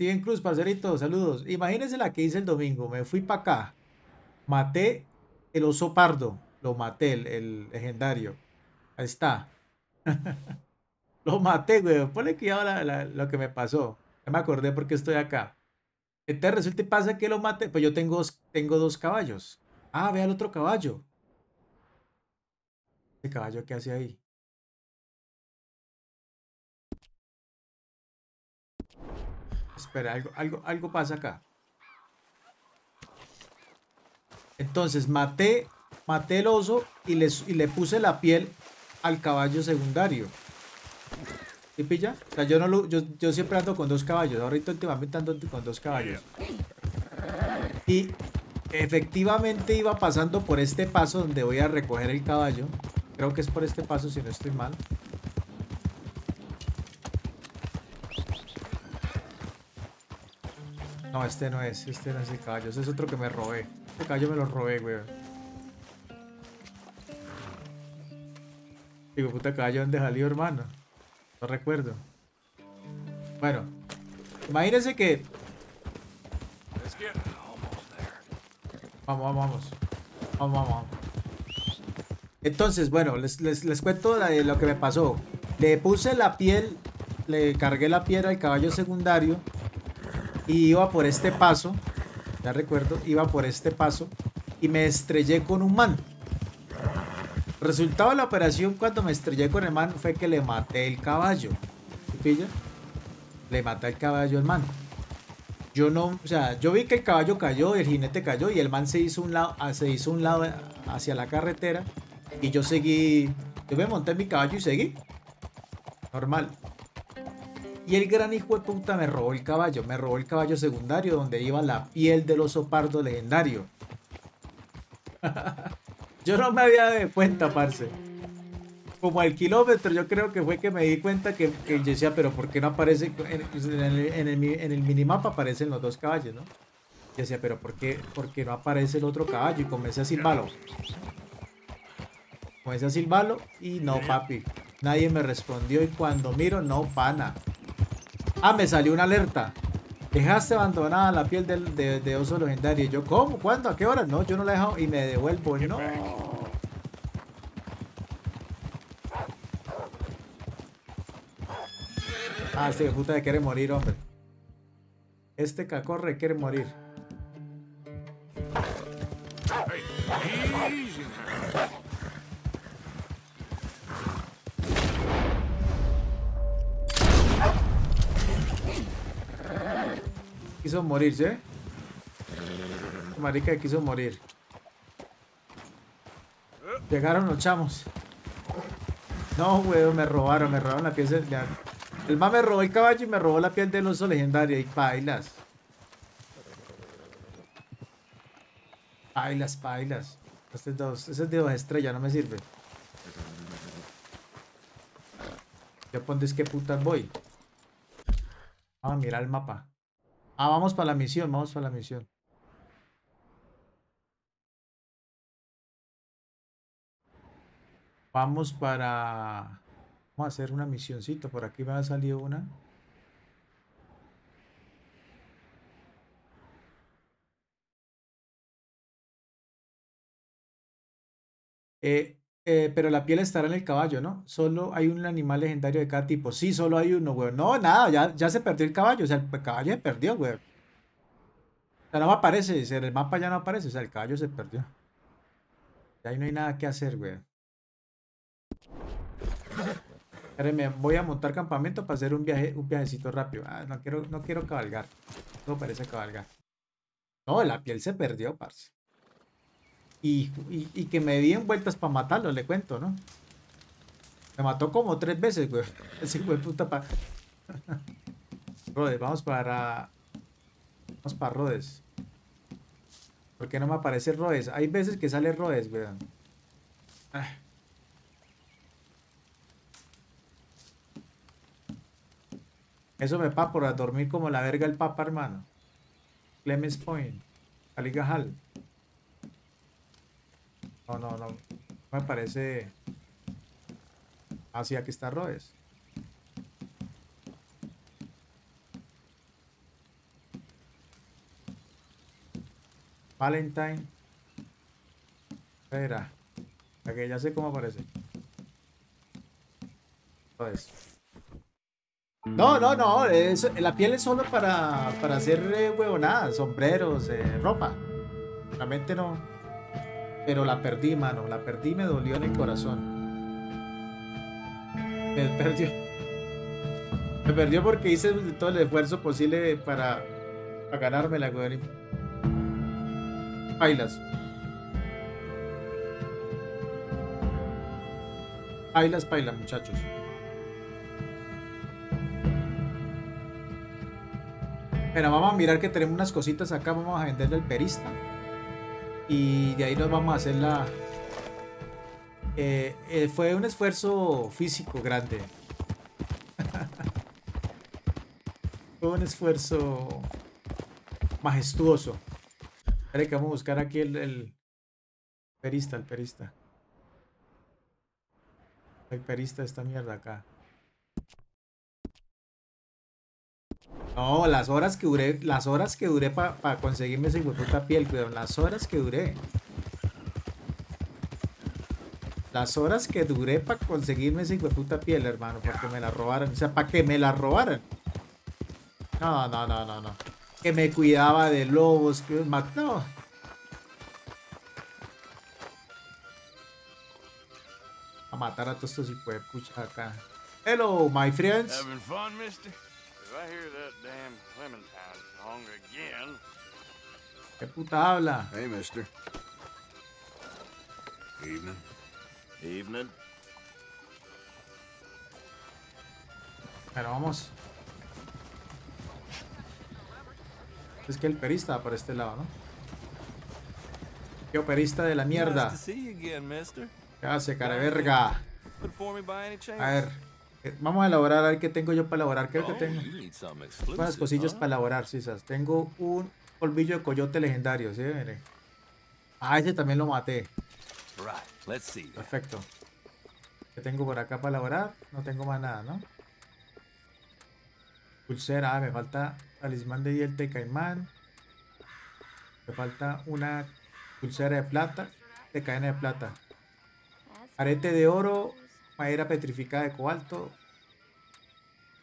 Steven Cruz, parcerito, saludos. Imagínense la que hice el domingo. Me fui para acá. Maté el oso pardo. Lo maté, el, legendario. Ahí está. lo maté, güey. Ponle cuidado la, lo que me pasó. Ya me acordé porque estoy acá. Entonces resulta y pasa que lo maté. Pues yo tengo, tengo dos caballos. Ah, vea el otro caballo. ¿Ese caballo qué hace ahí? Espera, algo, algo, algo pasa acá. Entonces maté, maté el oso y le, y le puse la piel al caballo secundario. ¿Sí pilla? O sea, yo, no lo, yo, yo siempre ando con dos caballos. Ahorita últimamente ando con dos caballos. Y efectivamente iba pasando por este paso donde voy a recoger el caballo. Creo que es por este paso si no estoy mal. No, este no es, este no es el caballo, ese es otro que me robé. Este caballo me lo robé, weón. Digo, puta caballo, ¿dónde salió, hermano? No recuerdo. Bueno, imagínense que... Vamos, vamos, vamos. Vamos, vamos, Entonces, bueno, les, les, cuento lo que me pasó. Le puse la piel, le cargué la piel al caballo secundario y iba por este paso, ya recuerdo, iba por este paso y me estrellé con un man. resultado de la operación cuando me estrellé con el man fue que le maté el caballo. pilla? Le maté el caballo al man. Yo no, o sea, yo vi que el caballo cayó, el jinete cayó y el man se hizo un lado, se hizo un lado hacia la carretera y yo seguí, yo me monté en mi caballo y seguí. Normal. Y el gran hijo de puta me robó el caballo. Me robó el caballo secundario donde iba la piel del oso pardo legendario. yo no me había dado cuenta, parce. Como al kilómetro, yo creo que fue que me di cuenta que, que yo decía, pero ¿por qué no aparece? En, el, minimapa aparecen los dos caballos, ¿no? Yo decía, pero ¿por qué, ¿por qué no aparece el otro caballo? Y comencé a silbarlo. Comencé a silbarlo y no, papi. Nadie me respondió y cuando miro, no, pana. Ah, me salió una alerta. Dejaste abandonada la piel de, oso legendario. Yo, ¿cómo? ¿Cuándo? ¿A qué hora? No, yo no la he dejado y me devuelvo. No. Ah, este puta quiere morir, hombre. Este cacorre quiere morir. Quiso morirse, ¿eh? Marica quiso morir. Llegaron los chamos. No, weón, me robaron, me robaron la piel de... El más me robó el caballo y me robó la piel del oso legendario. Y pailas. Pailas, pailas. Este es dos, ese es de dos estrellas, no me sirve. Ya pones qué putas voy. Vamos a mirar el mapa. Ah, vamos para la misión, vamos para la misión. Vamos para... Hacer una misioncito. Por aquí me ha salido una. Eh, eh, pero la piel estará en el caballo, ¿no? Solo hay un animal legendario de cada tipo. Sí, solo hay uno, güey. No, nada, ya, ya se perdió el caballo. O sea, el caballo se perdió, güey. O sea, no aparece, en el mapa ya no aparece. O sea, el caballo se perdió. Y ahí no hay nada que hacer, güey. Espérenme, voy a montar campamento para hacer un viaje, un viajecito rápido. Ah, no quiero, no quiero cabalgar. No parece cabalgar. No, la piel se perdió, parce. Y, que me di en vueltas para matarlo, le cuento, ¿no? Me mató como tres veces, güey. Ese güey puta pa... Rodes, vamos para... Vamos para Rodes. ¿Por qué no me aparece Rodes? Hay veces que sale Rodes, güey. Ah. Eso me pa por dormir como la verga el papa, hermano. Clemens Point. Caligajal. No, no, no. Me parece... Así aquí está Roes. Valentine. Espera. que okay, ya sé cómo aparece. Entonces. No, no, no. La piel es solo para, para hacer eh, huevonadas, sombreros, eh, ropa. Realmente no. Pero la perdí, mano. La perdí me dolió en el corazón. Me perdió. Me perdió porque hice todo el esfuerzo posible para, para ganarme la güey. Bailas. Bailas, bailas, muchachos. Pero vamos a mirar que tenemos unas cositas acá. Vamos a venderle el perista. Y de ahí nos vamos a hacer la... Eh, eh, fue un esfuerzo físico grande. fue un esfuerzo majestuoso. Espera que vamos a buscar aquí el, el perista, el perista. El perista de esta mierda acá. No, las horas que duré, las horas que duré para conseguirme ese puta piel, cuidado, las horas que duré. Las horas que duré para conseguirme ese puta piel, hermano, para que me la robaran. O sea, para que me la robaran. No, no, no, no, no que me cuidaba de lobos, que no. A matar a todos estos puede pucha acá. Hello, my friends. Having fun, mister? If I hear that damn Clementine song again. ¿Qué puta habla? Hey, mister. Evening. Evening. Pero vamos. Es que el perista va por este lado, ¿no? ¡Qué perista de la mierda! ¿Qué hace, cara verga? A ver, vamos a elaborar, a ver qué tengo yo para elaborar. Creo que oh, tengo unas cosillas para elaborar, sisas. Tengo un polvillo de coyote legendario, ¿sí? Mire. Ah, ese también lo maté. Perfecto. ¿Qué tengo por acá para elaborar? No tengo más nada, ¿no? Pulsera, ah, me falta Talismán de diente de caimán. Me falta una pulsera de plata, de cadena de plata. Arete de oro, madera petrificada de cobalto.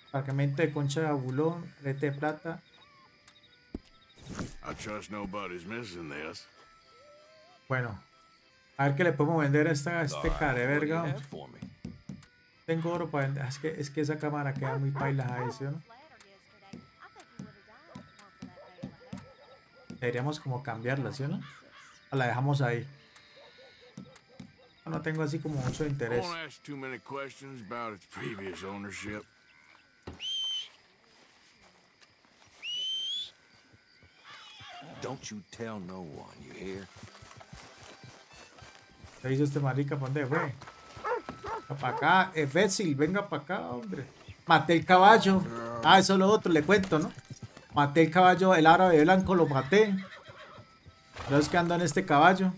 Fragmento de concha de abulón, arete de plata. Bueno, a ver qué le podemos vender a, esta, este cara de verga. Tengo oro para vender. Es que, es que esa cámara queda muy paila ahí, ¿sí no? Deberíamos como cambiarla, ¿sí o no? La dejamos ahí. No tengo así como mucho interés. Don't you tell no one, you hear? ¿Qué hizo este marica? ¿Dónde fue? Venga para acá, imbécil, venga para acá, hombre. Maté el caballo. Ah, eso es lo otro, le cuento, ¿no? Maté el caballo, el árabe blanco, lo maté. Los que ando en este caballo.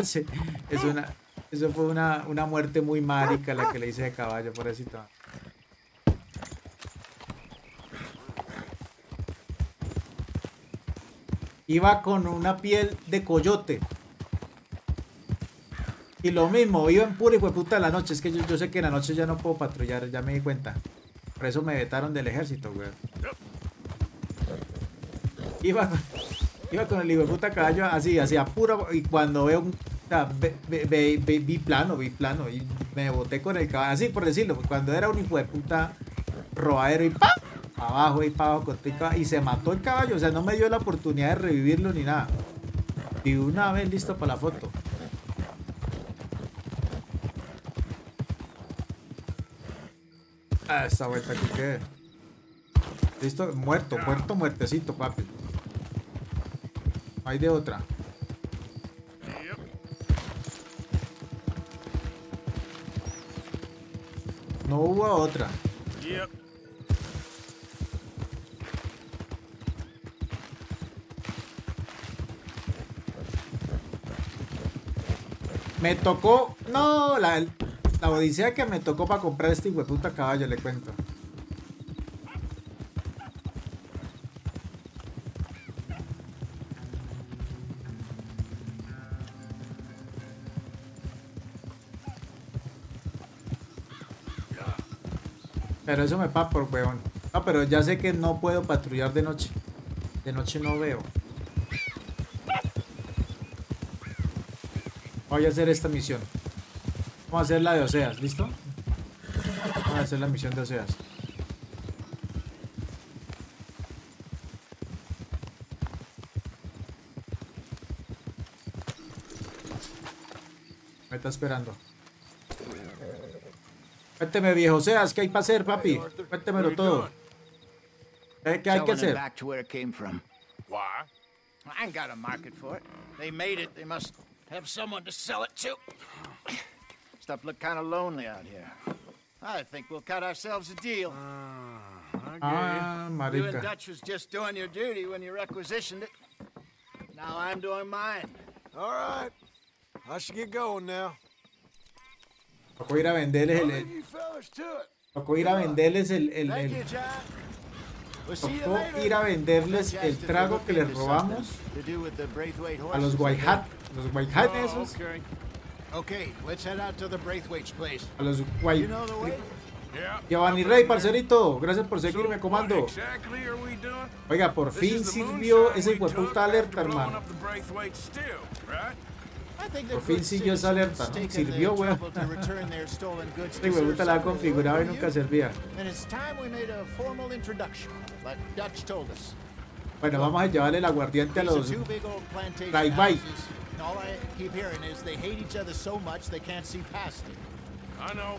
Es una, eso fue una, muerte muy marica la que le hice de caballo, por eso Iba con una piel de coyote. Y lo mismo, iba en pura y puta la noche. Es que yo, sé que en la noche ya no puedo patrullar, ya me di cuenta. Por eso me vetaron del ejército, güey. Iba con, iba con el hijo de puta caballo así, así a puro. Y cuando veo un. Vi plano, vi plano. Y me boté con el caballo. Así por decirlo, cuando era un hijo de puta robadero y ¡pam! Abajo y para abajo Y se mató el caballo. O sea, no me dio la oportunidad de revivirlo ni nada. Y una vez listo para la foto. Ah, esta vuelta que quede. Listo, muerto, muerto, muertecito, papi. Hay de otra. No hubo otra. Me tocó. No, la, la odisea que me tocó para comprar este puta caballo, le cuento. Pero eso me pasa por huevón. No, pero ya sé que no puedo patrullar de noche. De noche no veo. Voy a hacer esta misión. Vamos a hacer la de Oseas, ¿listo? Vamos a hacer la misión de Oseas. Me está esperando. Cuénteme, viejo Oseas, ¿qué hay para hacer, papi? Cuéntemelo todo. ¿Qué, qué hay que hacer? back to where it came from. Why? I ain't got a market for it. They made it. They must have someone to sell it to. Stuff look kind of lonely out here. I think we'll cut ourselves a deal. Ah, you and. Dutch was just doing your duty when you requisitioned it. Now I'm doing mine. All right. I should get going now. Tocó ir a venderles el, el- tocó ir a venderles el, tocó ir a venderles el trago que les robamos a los white hat, los white hat Oh, esos, okay. Okay, let's head out to the Braithwaite's place. a los white. Giovanni Rey, parcerito, gracias por seguirme, comando. Oiga, por fin sirvió ese took alerta, hermano. Por fin good siguió esa alerta, Sirvió, weón. goods Este hijueputa la ha configurado y nunca servía. Bueno, vamos a llevarle el aguardiente a los... and All. I know.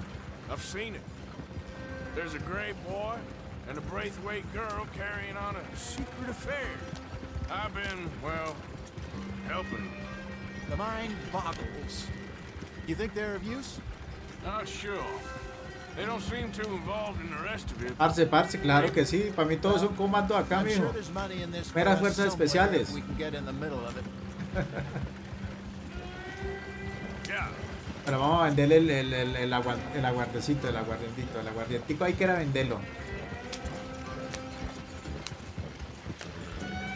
I've seen it. There's a gray boy and a Braithwaite girl carrying on a secret affair. I've been, well, helping. The mind boggles. You think they're of use? Not sure. They don't seem too involved in the rest of it. Parce, parce, claro que sí. Para mí todos son comandos acá, mijo. Meras fuerzas especiales. if We can get in the middle of it. Yeah. Pero vamos a venderle el, el, el, el, agua- el aguardecito, el aguardientito. El aguardientico hay que era venderlo.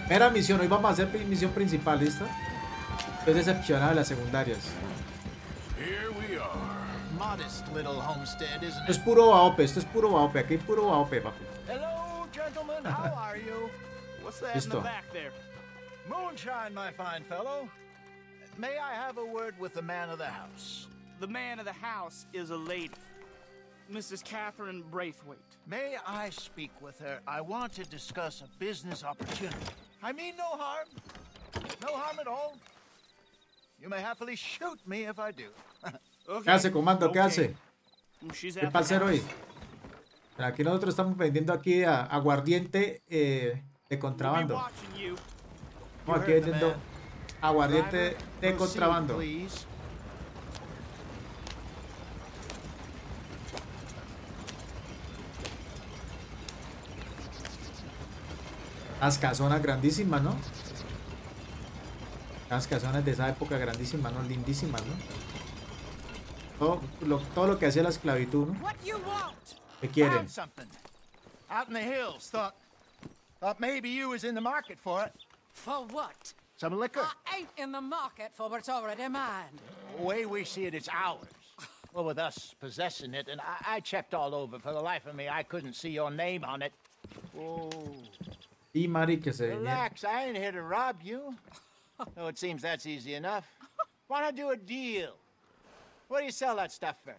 Mera misión, hoy vamos a hacer misión principal, ¿listo? Estoy decepcionado de las secundarias. Here we are. Modest little homestead, isn't Esto es it? puro baope, esto es puro baope, aquí hay puro baope, papi. Hello, gentlemen. How are you? What's that in the back there? Moonshine, my fine fellow. May I have a word with the man of the house? The man of the house is a lady, Mrs. Catherine Braithwaite. May I speak with her? I want to discuss a business opportunity. I mean no harm. No harm at all. You may happily shoot me if I do. Okay. ¿Qué hace, comando? ¿Qué hace? She's ¿Qué at va a the hacer house. hoy? Aquí nosotros estamos vendiendo aquí a- aguardiente eh, de contrabando. Estamos aquí vendiendo aguardiente de contrabando. Las casonas grandísimas, ¿no? Las casonas de esa época grandísimas, ¿no? Lindísimas, ¿no? Todo lo, todo lo que hacía la esclavitud, ¿no? What you want? ¿Qué quieren? Something. Out in the hills. Thought, thought maybe you was in the market for it. For what? Some liquor. I ain't in the market for what's already mine. The way we see it, it's ours. Well, with us possessing it, and I, I checked all over. For the life of me, I couldn't see your name on it. Oh, Y Mari que se relax. I ain't here to rob you. Oh, it seems that's easy enough. Why not do a deal? What do you sell that stuff for?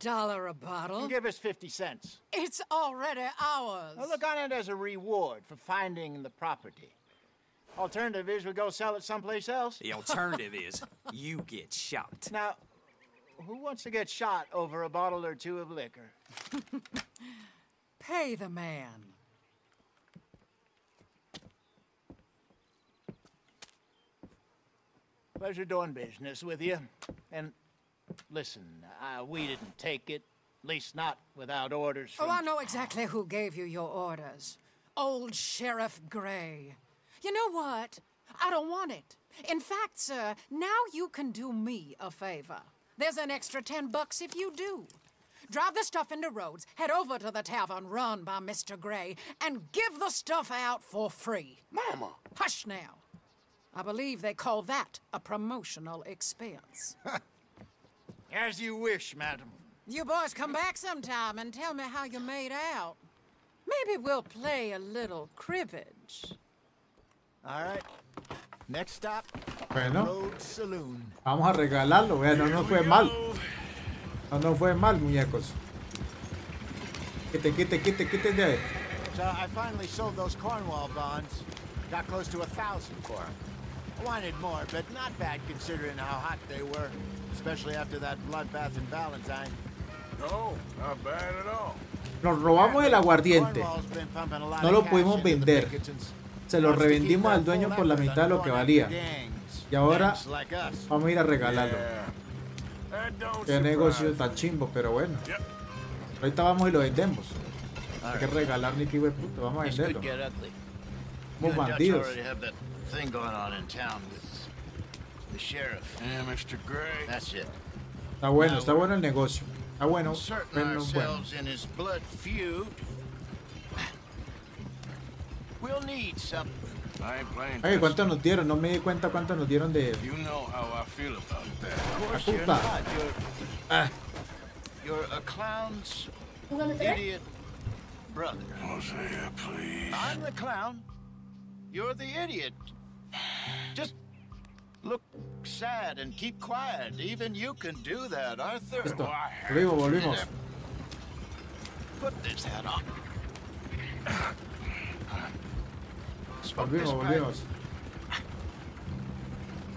Dollar a bottle? Give us 50 cents. It's already ours. Now look on it as a reward for finding the property. Alternative is we go sell it someplace else. The alternative is you get shot. Now, who wants to get shot over a bottle or two of liquor? Pay the man. Pleasure doing business with you. And listen, uh, we didn't take it, at least not without orders Oh. I know exactly who gave you your orders. Old Sheriff Gray. You know what? I don't want it. In fact, sir, now you can do me a favor. There's an extra ten bucks if you do. Drive the stuff into Rhodes, head over to the tavern run by Mr. Gray, and give the stuff out for free. Mama. Hush now. I believe they call that a promotional expense. As you wish, madam. You boys come back sometime and tell me how you made out. Maybe we'll play a little cribbage. All right. Next stop, Bueno, Saloon. vamos a regalarlo, vea, no nos fue mal. No nos fue mal, muñecos. Quite, quite, quite, quite de ahí. So I finally sold those Cornwall bonds. Got close to a thousand for them. Wanted more, but not bad considering how hot they were, especially after that bloodbath in Valentine. No, not bad at all. Nos robamos el aguardiente. No lo pudimos vender. Se lo revendimos al dueño por la mitad de lo que going valía. Y ahora vamos a ir a regalarlo. Qué negocio tan chimbo, pero bueno. Ahorita vamos y lo vendemos. Hay que regalar ni que puto, vamos a venderlo. Dutch bandidos. Already have that thing going on in town with the sheriff. Yeah, Mr. Gray. That's it. Está bueno, está bueno el negocio. Está bueno, Inserting bueno, bueno. ourselves in his blood feud. We'll need something. I ain't playing. ¿cuánto nos dieron? No me di cuenta cuánto nos dieron de... You know how I feel about that. Of course you're not. You're, Ah, you're a clown's ¿Jugando otra vez? idiot brother. Hosea, please. I'm the clown. You're the idiot. Just look sad and keep quiet. Even you can do that, Arthur. listo. Why? Volvimos, volvimos. Put this hat on. Smoke Volvimos, volvimos.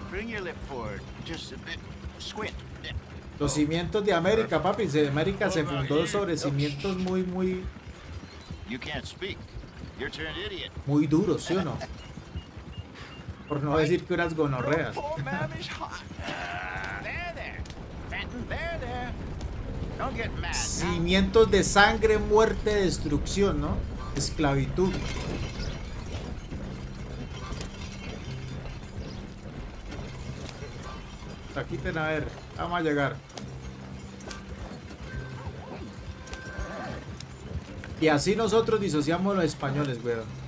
Bring your lip forward just a bit. Squint. Los cimientos de América, papi. se- América se fundó sobre cimientos muy, muy, muy duros, ¿sí o no? Por no decir que unas gonorreas. Cimientos de sangre, muerte, destrucción, ¿no? Esclavitud. Aquí ten a ver, vamos a llegar. Y así nosotros disociamos los españoles, weón.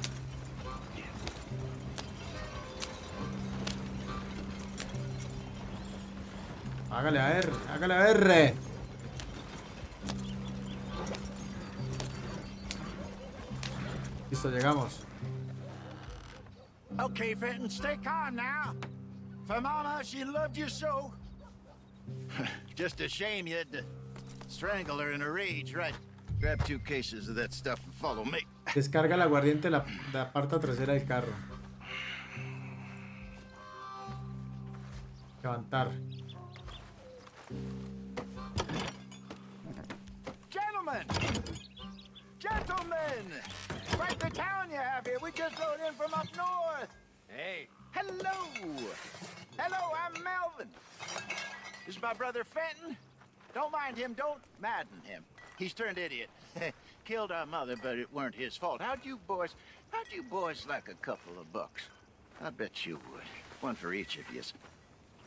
Hágale a ver, hágale a ver. Listo, llegamos. Okay, Fenton, stay calm now. For Mama, she loved you so. Just a shame you had to strangle her in a rage, right? Grab two cases of that stuff and follow me. Descarga el aguardiente de la, la parte trasera del carro. Levantar. Gentlemen! Gentlemen! Quite the town you have here. We just rode in from up north. Hey. Hello! Hello, I'm Melvin. This is my brother Fenton. Don't mind him, don't madden him. He's turned idiot. Killed our mother, but it weren't his fault. How'd you boys, how'd you boys like a couple of bucks? I bet you would. One for each of you.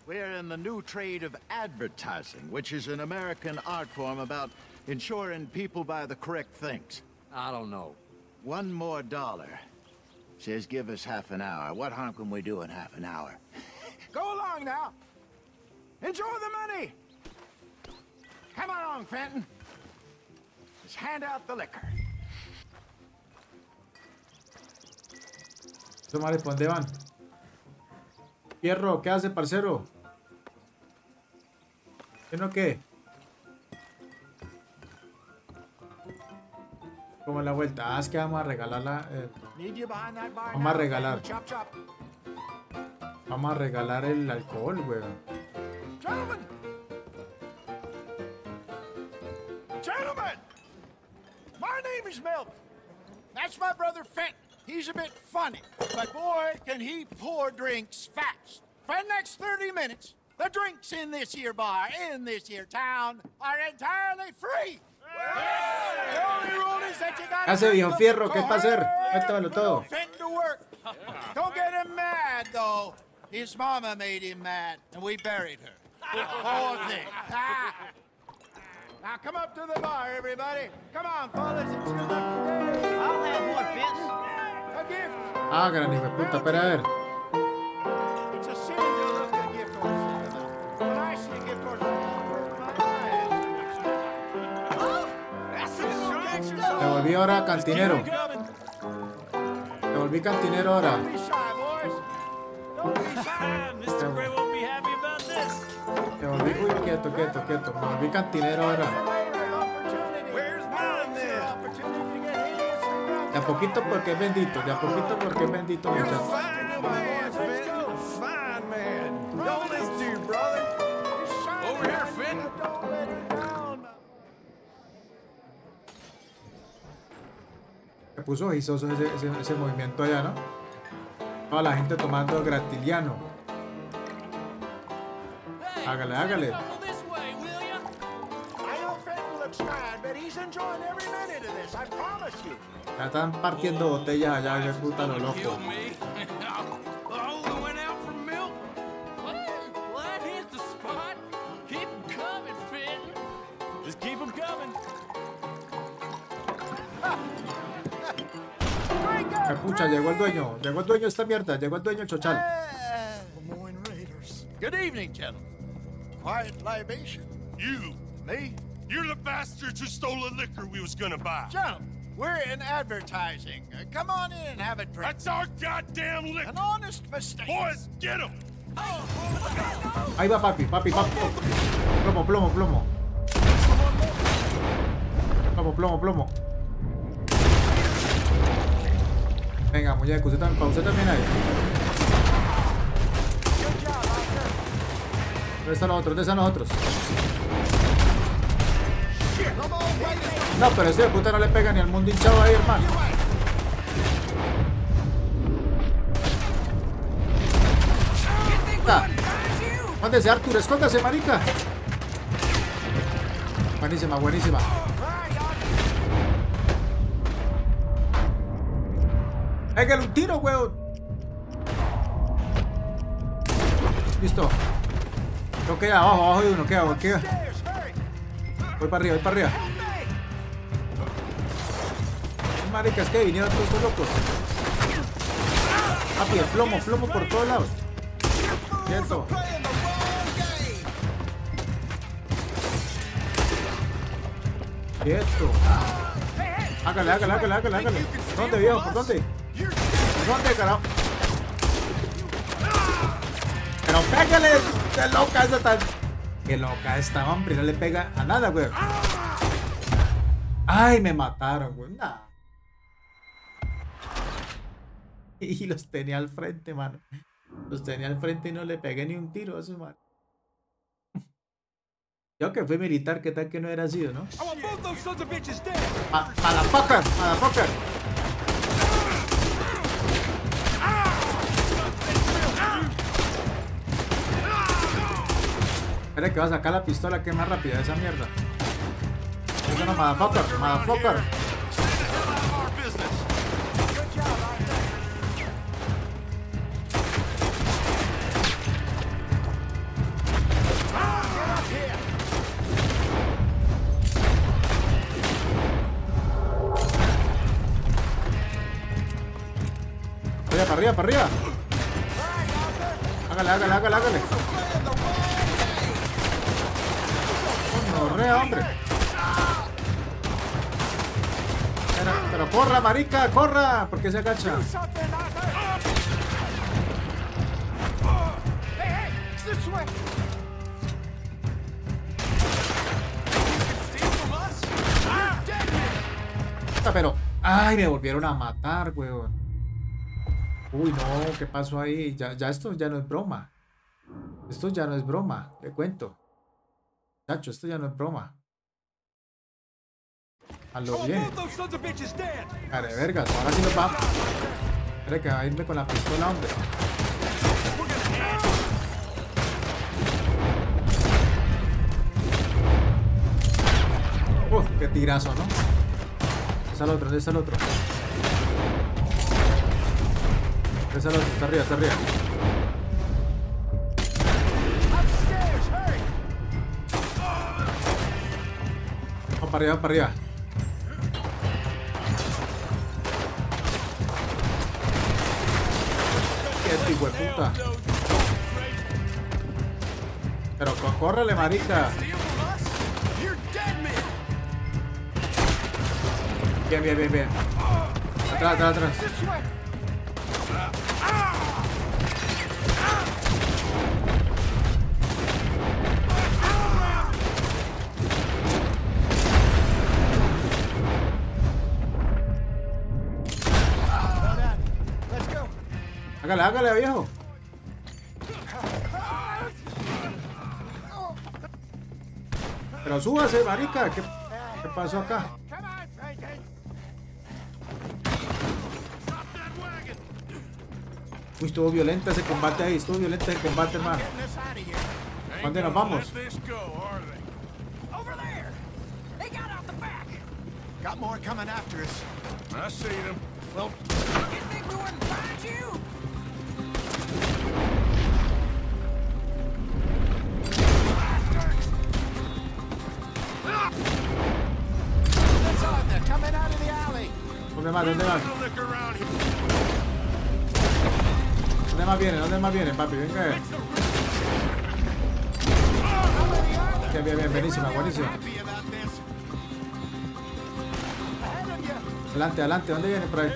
We're in the new trade of advertising, which is an American art form about ensuring people buy the correct things. I don't know. One more dollar. Says give us half an hour. What harm can we do in half an hour? Go along now. Enjoy the money. Come along, Fenton. Let's hand out the liquor. Estos mares, ¿pa' dónde van? Fierro, ¿qué hace, parcero? ¿Qué no qué? Como la vuelta. Ah, es que vamos a regalar la... eh, Vamos a regalar. Vamos a regalar el alcohol, weón. Gentlemen! Gentlemen! My name is Melvin. That's my brother Fenton. He's a bit funny, but boy, can he pour drinks fast. For the next 30 minutes, the drinks in this here bar, in this here town, are entirely free. Hace viejo the fierro, ¿qué es pa' hacer? Cuéntamelo todo. Don't get him mad, though. His mama made him mad, and we buried her. Poor thing. now come up to the bar, everybody. Come on, fellas. It's your lucky day. I'll have one. A gift. Ah, gran hijo de puta, espera a ver. Volví ahora cantinero. Me volví cantinero ahora. Me volví. Uy, quieto, quieto, quieto. Me volví cantinero ahora. De a poquito porque es bendito. De a poquito porque es bendito, muchachos. Puso visoso ese, ese, movimiento allá, ¿no? Toda la gente tomando gratiliano. Hágale, hágale. Ya? Están partiendo botellas allá, qué puta lo loco. Llegó el dueño de esta mierda. Llegó el dueño del chochal. Raiders. Good evening, gentlemen. Quiet libation. You, Me? you're the bastards who stole the liquor we was gonna buy. Gentlemen, we're in advertising. Uh, come on in and have a drink. That's our goddamn liquor. An honest mistake. Boys, get him! Ahí va papi, papi, papi. Plomo, plomo, plomo. Plomo, plomo, plomo. Venga, muñeco, usted también, usted también ahí. ¿Dónde están los otros? ¿Dónde están los otros? No, pero este de puta no le pega ni al mundo hinchado ahí, hermano. Ah. Mándese, Arthur, escóndase, marica. Buenísima, buenísima. Pégale un tiro, weón. Listo. Creo que ya abajo, abajo hay uno. ¿Qué? Stairs, hurry. Voy para arriba, voy para arriba. Marica, es que vinieron todos estos locos. Papi, plomo, plomo por todos lados. Quieto. Quieto. Hágale, hágale, hágale, hágale, hágale. ¿Por dónde, viejo? ¿Por dónde? ¿Por dónde, carajo? Pero pégale, qué loca esa tan. Qué loca esta, hombre, no le pega a nada, güey. Ay, me mataron, güey. Nah. Y los tenía al frente, mano. Los tenía al frente y no le pegué ni un tiro a esos, mano. Yo que fui militar, ¿qué tal que no era sido, no? Motherfucker, motherfucker. Espera que va a sacar la pistola que es más rápida esa mierda. Eso no, motherfucker, motherfucker. Para arriba, para arriba. Hágale, hágale, hágale, hágale. Correa, hombre. Pero, corra, marica, corra. ¿Por qué se agacha? Puta, Pero, ay, me volvieron a matar, weón. Uy, no, ¿qué pasó ahí? Ya esto ya no es broma. Esto ya no es broma, te cuento. Chacho, esto ya no es broma. A lo bien. Care vergas, ahora sí nos va. Espera que va a irme con la pistola, hombre. Uf, qué tirazo, ¿no? ¿Dónde está el otro? ¿Dónde está el otro? ¿Dónde está el otro? Está arriba, está arriba. Para arriba, para arriba. Qué hijo de puta. Pero córrele, marica. Bien, bien, bien, bien. Atrás, atrás, atrás. Hágale, hágale, viejo. Pero súbase, marica. ¿Qué, qué pasó acá? Uy, estuvo violento ese combate ahí. Estuvo violento ese combate, hermano. ¿Dónde nos vamos? Got more coming after us. I see them. Well, you think we wouldn't find you? ¿Dónde más? ¿Dónde más? ¿Dónde más vienen? ¿Dónde más vienen, papi? Venga. Bien, bien, bien. Buenísima, buenísima. Adelante, adelante. ¿Dónde vienen por ahí?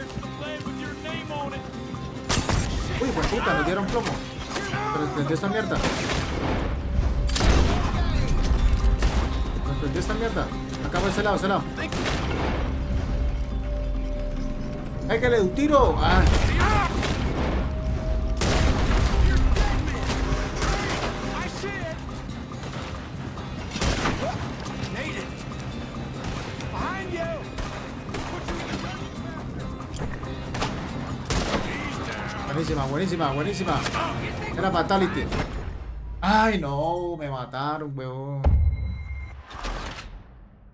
Uy, pues puta, nos dieron plomo. Pero prendió esta mierda. Nos prendió esta mierda. Acá por este lado, este lado. ¡Hay que le un tiro! ¡Ah! Buenísima, buenísima. Era Fatality. Ay, no, me mataron, weón.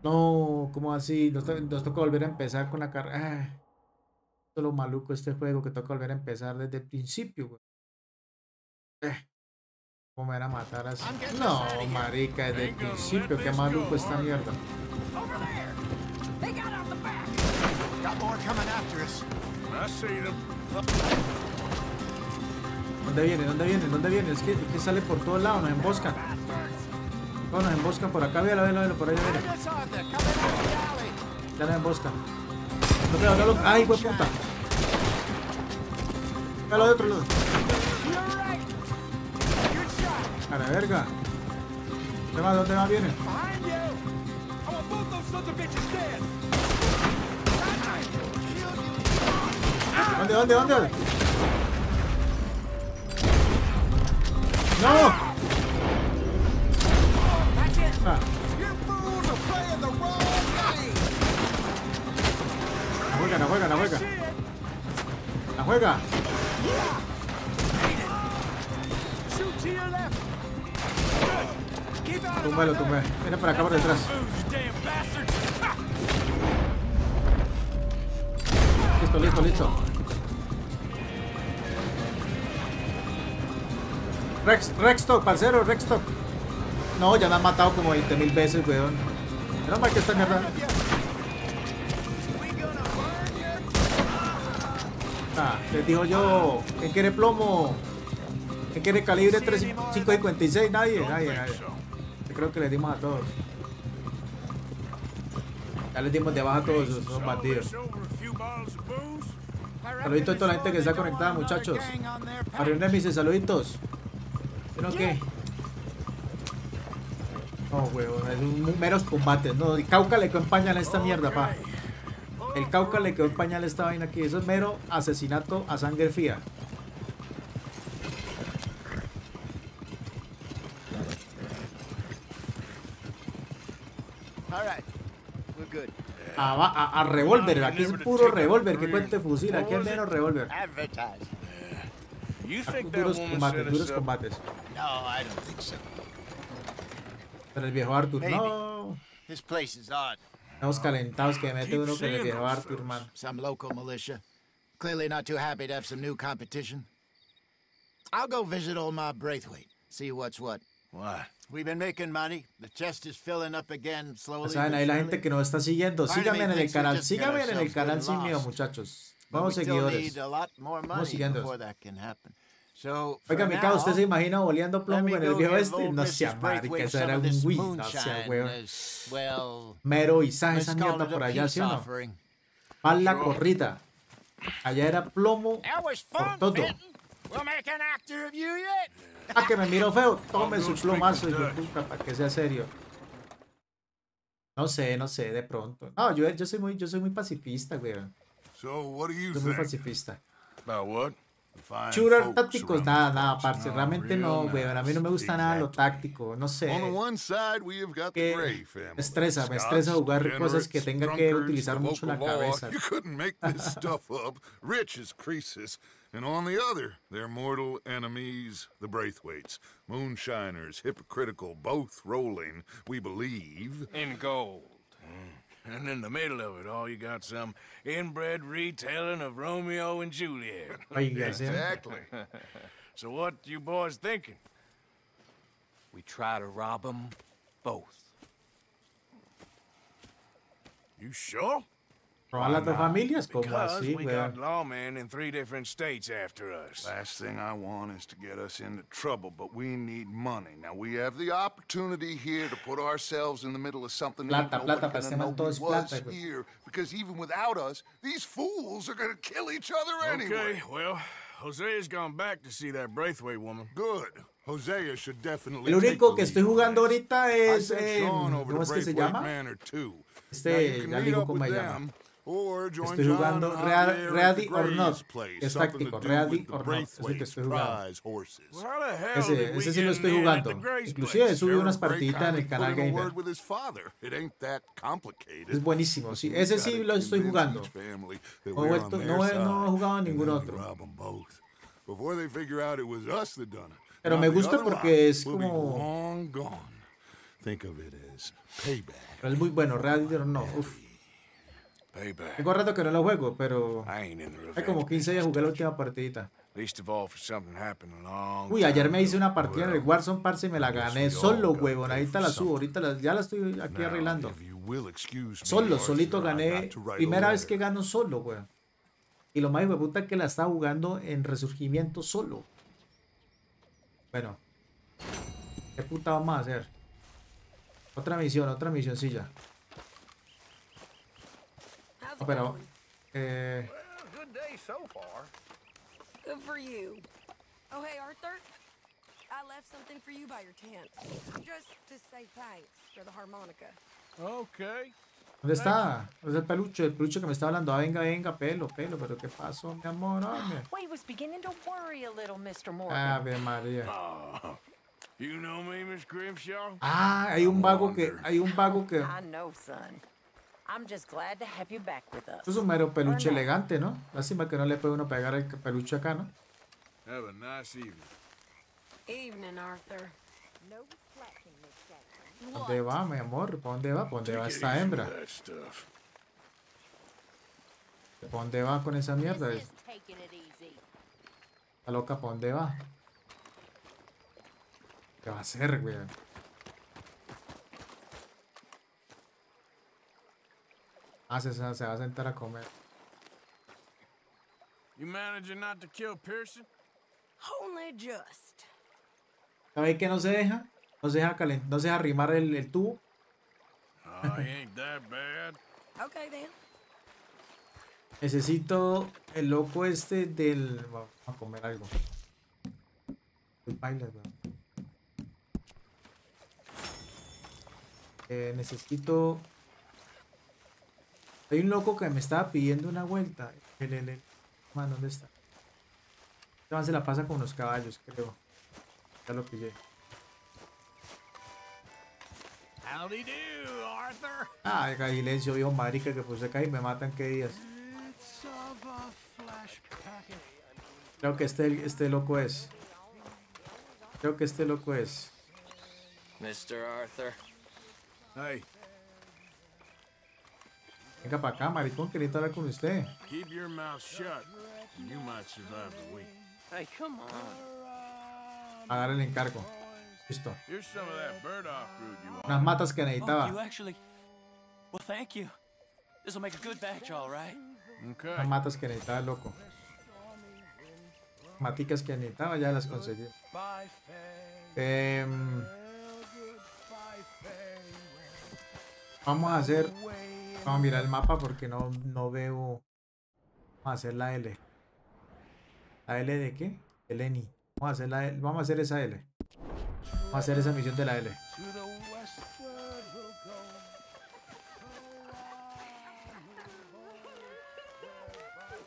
No, ¿cómo así? Nos, to- nos toca volver a empezar con la carrera. Esto es lo maluco este juego que toca volver a empezar desde el principio, weón. Eh, ¿Cómo me van a matar así? No, marica, desde el principio, qué maluco esta mierda. Got more coming after us. I see them. ¿Dónde viene? ¿Dónde viene? ¿Dónde viene? Es que, es que sale por todos lados, nos emboscan. No, nos emboscan por acá, véalo, véalo, véalo, por allá, véalo. Ya nos emboscan. No veo, no lo... ¡Ay, güey, puta! Véalo de otro lado. A la verga. ¿Dónde más? ¿Dónde más viene? Behind you. I want both those sons of bitches dead. ¿Dónde, dónde, dónde? ¡No! Ah, la juega, la juega, la juega. La juega. Way. tumbé. Viene por acá por detrás. Listo, listo, listo. Rex, Rexstock, parcero, Rexstock. No, ya me han matado como 20 mil veces, weón. Menos mal que esta mierda. Ah, les digo yo, ¿quién quiere plomo? ¿Quién quiere calibre 3 556? Nadie, nadie, nadie. Yo creo que les dimos a todos. Ya les dimos de baja a todos esos esos bandidos. Saluditos a toda la gente que está conectada, muchachos. Ariel Nemesis, saluditos. ¿Pero qué? No, huevón, es un meros combates, no. El Cauca le quedó en pañal a esta mierda, pa. El Cauca le quedó en pañal a esta vaina aquí. Eso es mero asesinato a sangre fría. A, va- a, a revólver, aquí es puro revólver. Que cuente fusil, aquí es menos revólver. Advertise. You Aquí think that Duros combates, duros combates. No, I don't think so. Pero el viejo Arthur, Maybe. no. This place is odd. Estamos calentados que mete uno con el viejo Arthur, man. Some local militia. Clearly not too happy to have some new competition. I'll go visit old Ma Braithwaite. See what's what. Why? We've been making money. The chest is filling up again slowly. But ahí la gente que nos está siguiendo, síganme me en el canal, síganme en el canal sin miedo, muchachos. Vamos seguidores. need a lot more money siguiendo. before that can happen. So, for Oiga, mi ¿usted se imagina boleando plomo en el viejo este? No sea marica, eso era un win, no sea weón. Mero let's esa mierda por allá, ¿sí o no? corrida. Allá era plomo por todo. Ah, que me miro feo. Tome su plomazo, hijo de Dutch. puta, para que sea serio. No sé, no sé, de pronto. No, yo, yo soy muy, yo soy muy pacifista, güey. So, what do you Soy muy think? pacifista. About what? Shooter tácticos, nada, nada, parce. Realmente real no, güey. A mí no me gusta nada lo táctico. No On the sé. one side, we have got the que Gray family. me estresa, me estresa jugar cosas que tenga que utilizar the mucho la cabeza. You couldn't make this stuff up. Rich as Croesus. And on the other, their mortal enemies, the Braithwaites. Moonshiners, hypocritical, both rolling, we believe. In gold. And in the middle of it all, you got some inbred retelling of Romeo and Juliet. Oiga, sí. Exactly. So what you boys thinking? We try to rob them both. You sure? Robar las dos familias, como Because así, we güey. got lawmen in three different states after us. Last thing I want is to get us into trouble, but we need money. Now, we have the opportunity here to put ourselves in the middle of something Plata, that plata, nobody para este gonna know todo was plata, here. Because even without us, these fools are gonna kill each other anyway. Okay, well, Jose's gone back to see that Braithwaite woman. Good. Hosea should definitely El único que estoy jugando ahorita es. eh, ¿Cómo es que se llama? Este, Now, you can ya digo cómo se llama. Them, or join Estoy jugando Ready the or Not. place, Es táctico, Ready with the or Not. Es el que estoy jugando. prize horses. Well, how the hell Ese, ese sí lo get estoy jugando. the Grace Inclusive subido unas partiditas en el canal a Gamer. word with his father. It ain't that complicated. Es buenísimo, sí. Ese sí lo estoy jugando. No No he vuelto- no he- no he jugado ningún otro. Before they figure out it was us that done it. Pero me gusta porque es como- long gone. Think of it as payback. Pero es muy bueno, Real or No. Uf. Tengo rato que no lo juego, pero. Hay como 15 días jugué la última partidita. Uy, ayer me hice una partida en el Warzone, parce, y me la gané solo, huevón. Ahorita la subo, ahorita la- ya la estoy aquí arreglando. me, Solo, solito gané. Primera vez que gano solo, weón. Y lo más de puta es que la estaba jugando en resurgimiento solo. Bueno. ¿Qué puta vamos a hacer? Otra misión, otra misioncilla. How's No, it pero. going? Eh, Well, good day so far. Good for you. Oh, hey, Arthur. I left something for you by your tent. Just to say thanks for the harmonica. Okay. ¿Dónde está? Es el peluche, el peluche que me está hablando. Ah, venga, venga, pelo, pelo. ¿Pero qué pasó, mi amor? Ame. We was beginning to worry a little, Mr. Morgan. Ave María. Oh, you know me, Miss Grimshaw? Ah, hay un vago que. Hay un vago que. I know, son. I'm just glad to have you back with us. Esto es un mero peluche elegante, ¿no? Lástima que no le puede uno pegar el peluche acá, ¿no? Have a nice evening. Evening, Arthur. No. ¿Dónde va, mi amor? ¿Para dónde va? ¿Para dónde va esta hembra? with that stuff. ¿Para dónde va con esa mierda? This is taking it easy. ¿Está loca? ¿Para dónde va? ¿Qué va a hacer, güey? Ah, se, se va a sentar a comer. You managing not to kill Pearson? Only just. ¿Sabéis que no se deja? No se deja, calent no se deja arrimar el, el tubo. Oh, he ain't that bad. Okay, then. Necesito el loco este del... Vamos a comer algo. Baila, weón. Eh, necesito... Hay un loco que me estaba pidiendo una vuelta. El, el, el- Man, ¿dónde está? Este man se la pasa con los caballos, creo. Ya lo pillé. Howdy do, Arthur. Ah, silencio, viejo marica, que pues acá y me matan qué días. Creo que este, este loco es. Creo que este loco es. Mr. Arthur. Hey, Venga para acá, maricón, que necesito hablar con usted. keep your mouth shut, you might survive the week. Hey, come on. A dar el encargo. Listo. Here's some of that burdock root you want. Unas matas que Oh, necesitaba. you actually. Well, thank you. This will make a good batch, all right. Okay. Unas matas que necesitaba, loco. Maticas que necesitaba, ya las conseguí. Em, vamos a hacer Vamos a mirar el mapa porque no, no veo. Vamos a hacer la L. ¿La L de qué? El Eni. Vamos a hacer la L. Vamos a hacer esa L. Vamos a hacer esa misión de la L.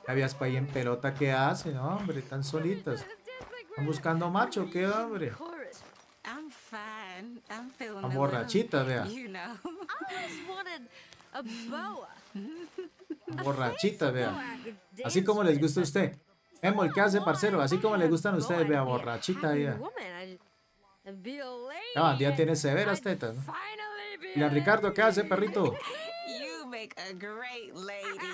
La Viaspa ahí en pelota, ¿qué hace? No, hombre, están solitas. Están buscando macho, ¿qué hombre? I'm fine. I'm feeling Están a borrachitas, vea. You know. I just wanted a boa. Están borrachitas, vea. Así como les gusta a usted. Emol, ¿qué hace, parcero? Así como les gustan a ustedes, vea, borrachita Happy ella. woman. I- I'd be a lady. La bandida tiene severas tetas, ¿no? Finally be Y la a Ricardo, ¿qué hace, perrito? You make a great lady.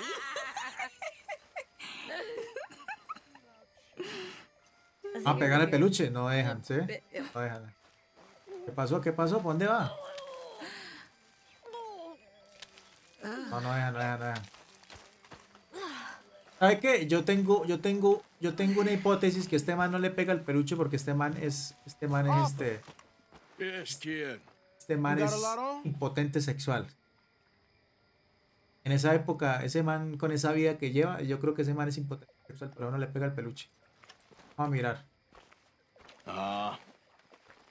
A pegar el peluche, no dejan, ¿sí? No dejan. ¿Qué pasó? ¿Qué pasó? ¿Por dónde va? No, no dejan, no dejan, no dejan. ¿Sabe qué? Yo tengo, yo tengo, yo tengo una hipótesis que este man no le pega el peluche porque este man es, este man es este, Yes, kid. este man es impotente sexual. En esa época, ese man con esa vida que lleva, yo creo que ese man es impotente sexual, pero no le pega el peluche. Vamos a mirar. Ah,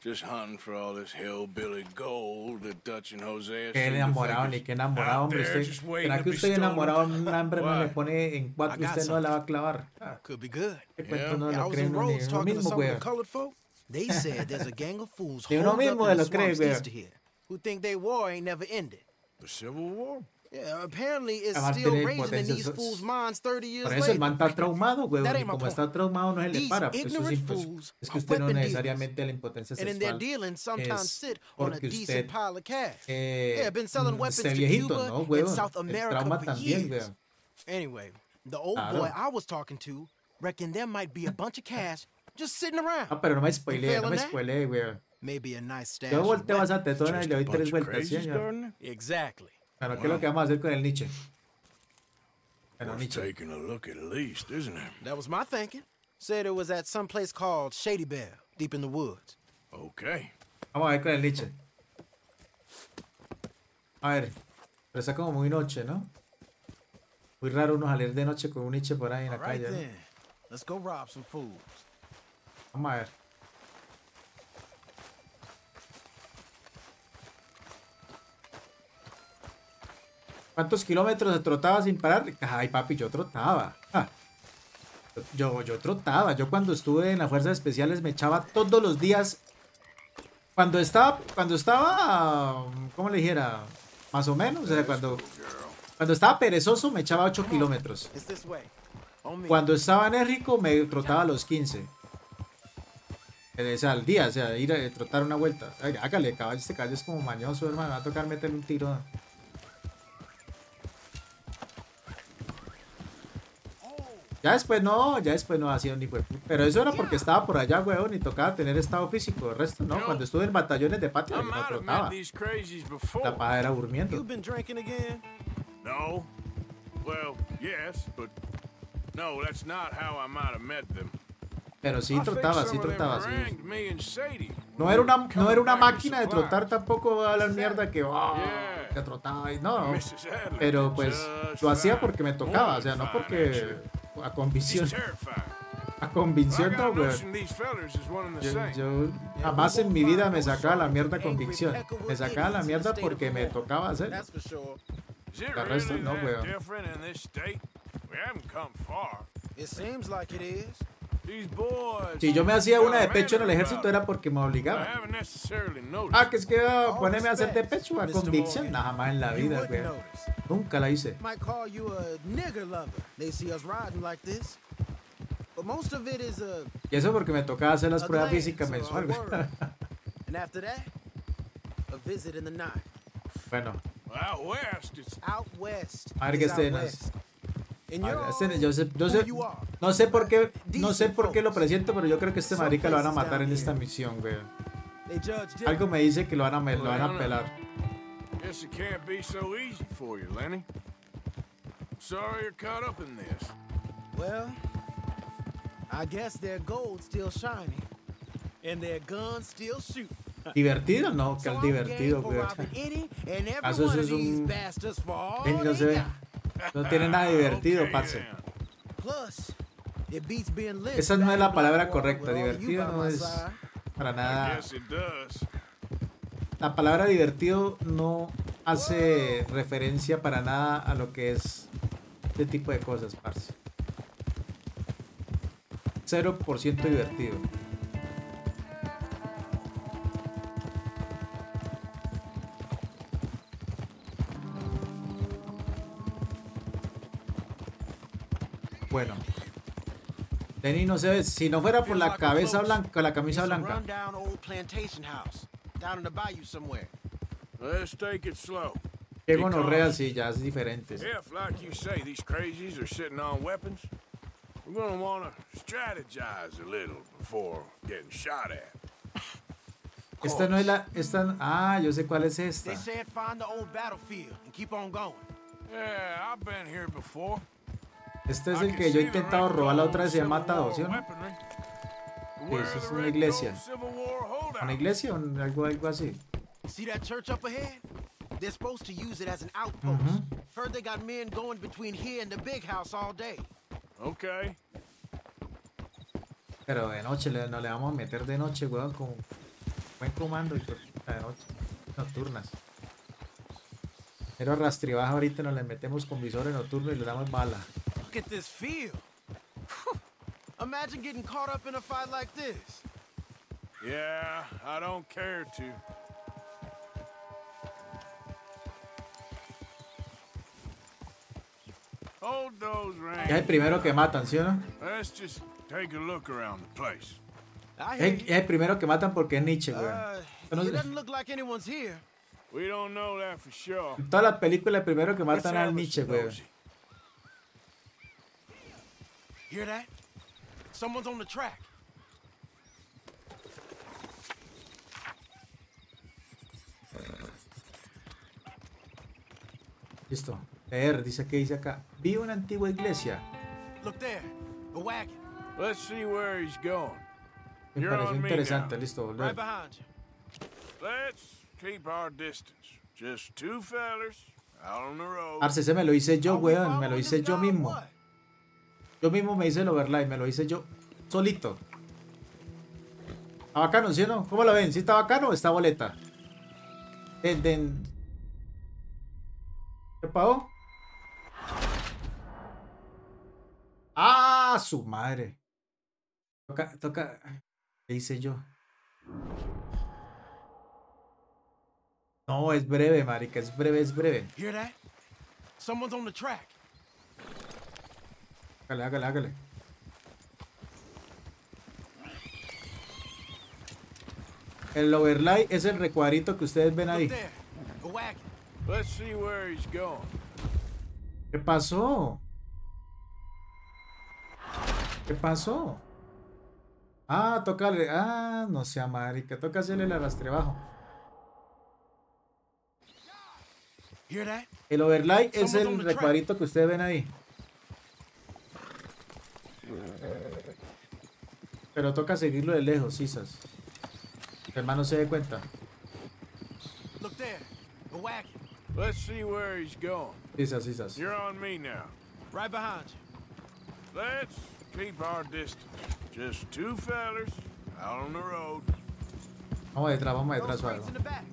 just hunting for all this hillbilly gold that Dutch and Jose Qué enamorado, ni qué enamorado, hombre. Usted, ¿Será que usted enamorado en un hambre no le pone en cuatro y usted no la va a clavar? Ah, Could be good. ¿Qué cuento no Yeah, I lo was creen in ni Rhodes uno talking to mismo, some of güey? the colored folk. They said there's a gang of fools up in the swamps east of here who think their war ain't never ended. The Civil War? Yeah, apparently it's Además still raging in these fools' minds 30 years Por eso el man later. está traumado, güey. That Y ain't my como está traumado, no se le These para. Eso es, ignorant fools es que usted no weapon necesariamente la impotencia And in their sexual dealings, sometimes es sit on a porque decent usted pile of cash. eh, yeah, been selling mm, weapons esté to viejito, Cuba ¿no, and güey? South El America trauma for también, years. güey. Anyway, the old Claro. boy I was talking to reckoned there might be a bunch of cash just sitting around. Ah, pero no me spoileé, no me feeling that? spoileé, güey. Maybe a nice stash. Yo of volteo a weapons. esa tetona y le doy tres vueltas, ¿sí, señor? Exactly. Bueno, ¿qué es lo que vamos a hacer con el Nietzsche? Bueno, Worth Nietzsche. taking a look at least, isn't it? That was my thinking. Said it was at some place called Shady Bell, deep in the woods. Okay. Vamos a ver con el Nietzsche. A ver, pero está como muy noche, ¿no? Muy raro uno salir de noche con un Nietzsche por ahí en la All right calle. Let's go rob some fools. Vamos a ver. ¿Cuántos kilómetros se trotaba sin parar? Ay, papi, yo trotaba. Ah. Yo, yo trotaba. Yo cuando estuve en las fuerzas especiales me echaba todos los días. Cuando estaba, cuando estaba, ¿cómo le dijera? Más o menos. O sea, cuando, cuando estaba perezoso me echaba 8 kilómetros. Cuando estaba enérgico me trotaba los 15. Eh, O sea, al día, o sea, ir a trotar una vuelta. Ay, hágale, caballo, este caballo es como mañoso, hermano. Va a tocar meterle un tiro. Ya después no, ya después no hacía ni fue. Pero eso era porque estaba por allá, weón, y tocaba tener estado físico. El resto no, cuando estuve en batallones de yo no trotaba. La paja era durmiendo. You've been drinking again? No. Well, yes, but no, that's not how I might have met them. Pero sí trotaba, sí trotaba, sí. No era una, no era una máquina de trotar tampoco a la mierda que, oh, que trotaba y no. Pero pues lo hacía porque me tocaba, o sea, no porque. A convicción. A convicción no, the Yo, same. yo jamás en mi vida me sacaba la mierda a convicción. Me sacaba la mierda porque me tocaba hacer. El resto no, weón. It seems like it is. Si yo me hacía una de a pecho en el ejército era porque me noticed. Ah, que es que ah, All poneme a hacer de pecho a convicción. Nada más en la vida, güey. Nunca la hice. A a, Y eso porque me tocaba hacer las a pruebas físicas a mensual. güey. a. Bueno, Well, out west, it's Out west. A ver qué escenas. West. And a you're ver, este- all yo sé, no who sé, no sé por qué, no sé por qué lo presiento, pero yo creo que este marica lo van a matar en esta misión, güey. Algo me dice que lo van a, lo van a pelar. Sorry you're caught up in this. Well, I guess their gold's still shining. And their guns still shoot. ¿Divertido? No, que I'm divertido, Acaso eso es un... no se ve. No tiene nada divertido, parce. Esa no es la palabra correcta. Divertido no es para nada. La palabra divertido no hace referencia para nada a lo que es este tipo de cosas, parce. 0% divertido. Bueno. Denny no se ve. Si no fuera por la cabeza blanca, la camisa blanca. Qué gonorrea, sí, ya es diferente. If, like you say, these crazies are sitting on weapons, we're gonna wanna strategize a little before getting shot at. Esta no es la. Esta, ah, yo sé cuál es esta. They said find the old battlefield and keep on going. Yeah, I've been here before. Este es el que yo he intentado robar la otra vez, se llama Matado, ¿sí o no? Sí, eso es una iglesia. ¿Una iglesia o algo, algo así? See that church up ahead? They're supposed to use it as an outpost. Ujú. Heard they got men going between here and the big house all day. Okay. Pero de noche, le- no le vamos a meter de noche, weón, con buen comando y puta de noche. Nocturnas. Pero rastribaja ahorita nos le metemos con visores nocturnos y le damos bala. Look at this field. Imagine getting caught up in a fight like this. Yeah, I don't care to. Hold those Es el primero que matan, ¿sí o no? Let's just take a look around the place. I Es es el primero que matan porque es Nietzsche, weón. Uh, it doesn't look like anyone's here. We don't know that for sure. En el primero que matan es Nietzsche, a weón. nosy. Hear that? Someone's on the track. Listo. Leer, dice que dice acá. Vi una antigua iglesia. Look there, a wagon. Let's see where he's going. Me You're pareció on me interesante, now. listo. Right leer. behind you. Let's keep our distance. Just two fellers out on the road. Arce, ese me lo hice yo, weón. Me lo hice yo mismo. Yo mismo me hice el overlay, me lo hice yo solito. ¿Está bacano, sí o no? ¿Cómo lo ven? ¿Sí está bacano o está boleta? Den, den. ¿Qué pagó? ¡Ah, su madre! Toca, toca. ¿Qué hice yo? No, es breve, marica. Es breve, es breve. Hear that? Someone's on the track. Hágale, hágale, hágale. El overlay es el recuadrito que ustedes ven ahí. ¿Qué pasó? ¿Qué pasó? Ah, tócale. Ah, no sea marica. Toca hacerle el arrastre bajo. El overlay es el recuadrito que ustedes ven ahí. Pero toca seguirlo de lejos, sisas. Que el man no se dé cuenta. Look there, a wagon. Let's see where he's going. Sisas, sisas. You're on me now. Right behind you. Let's keep our distance. Just two fellers out on the road. Vamos detrás, vamos detrás, suave. crates in the back.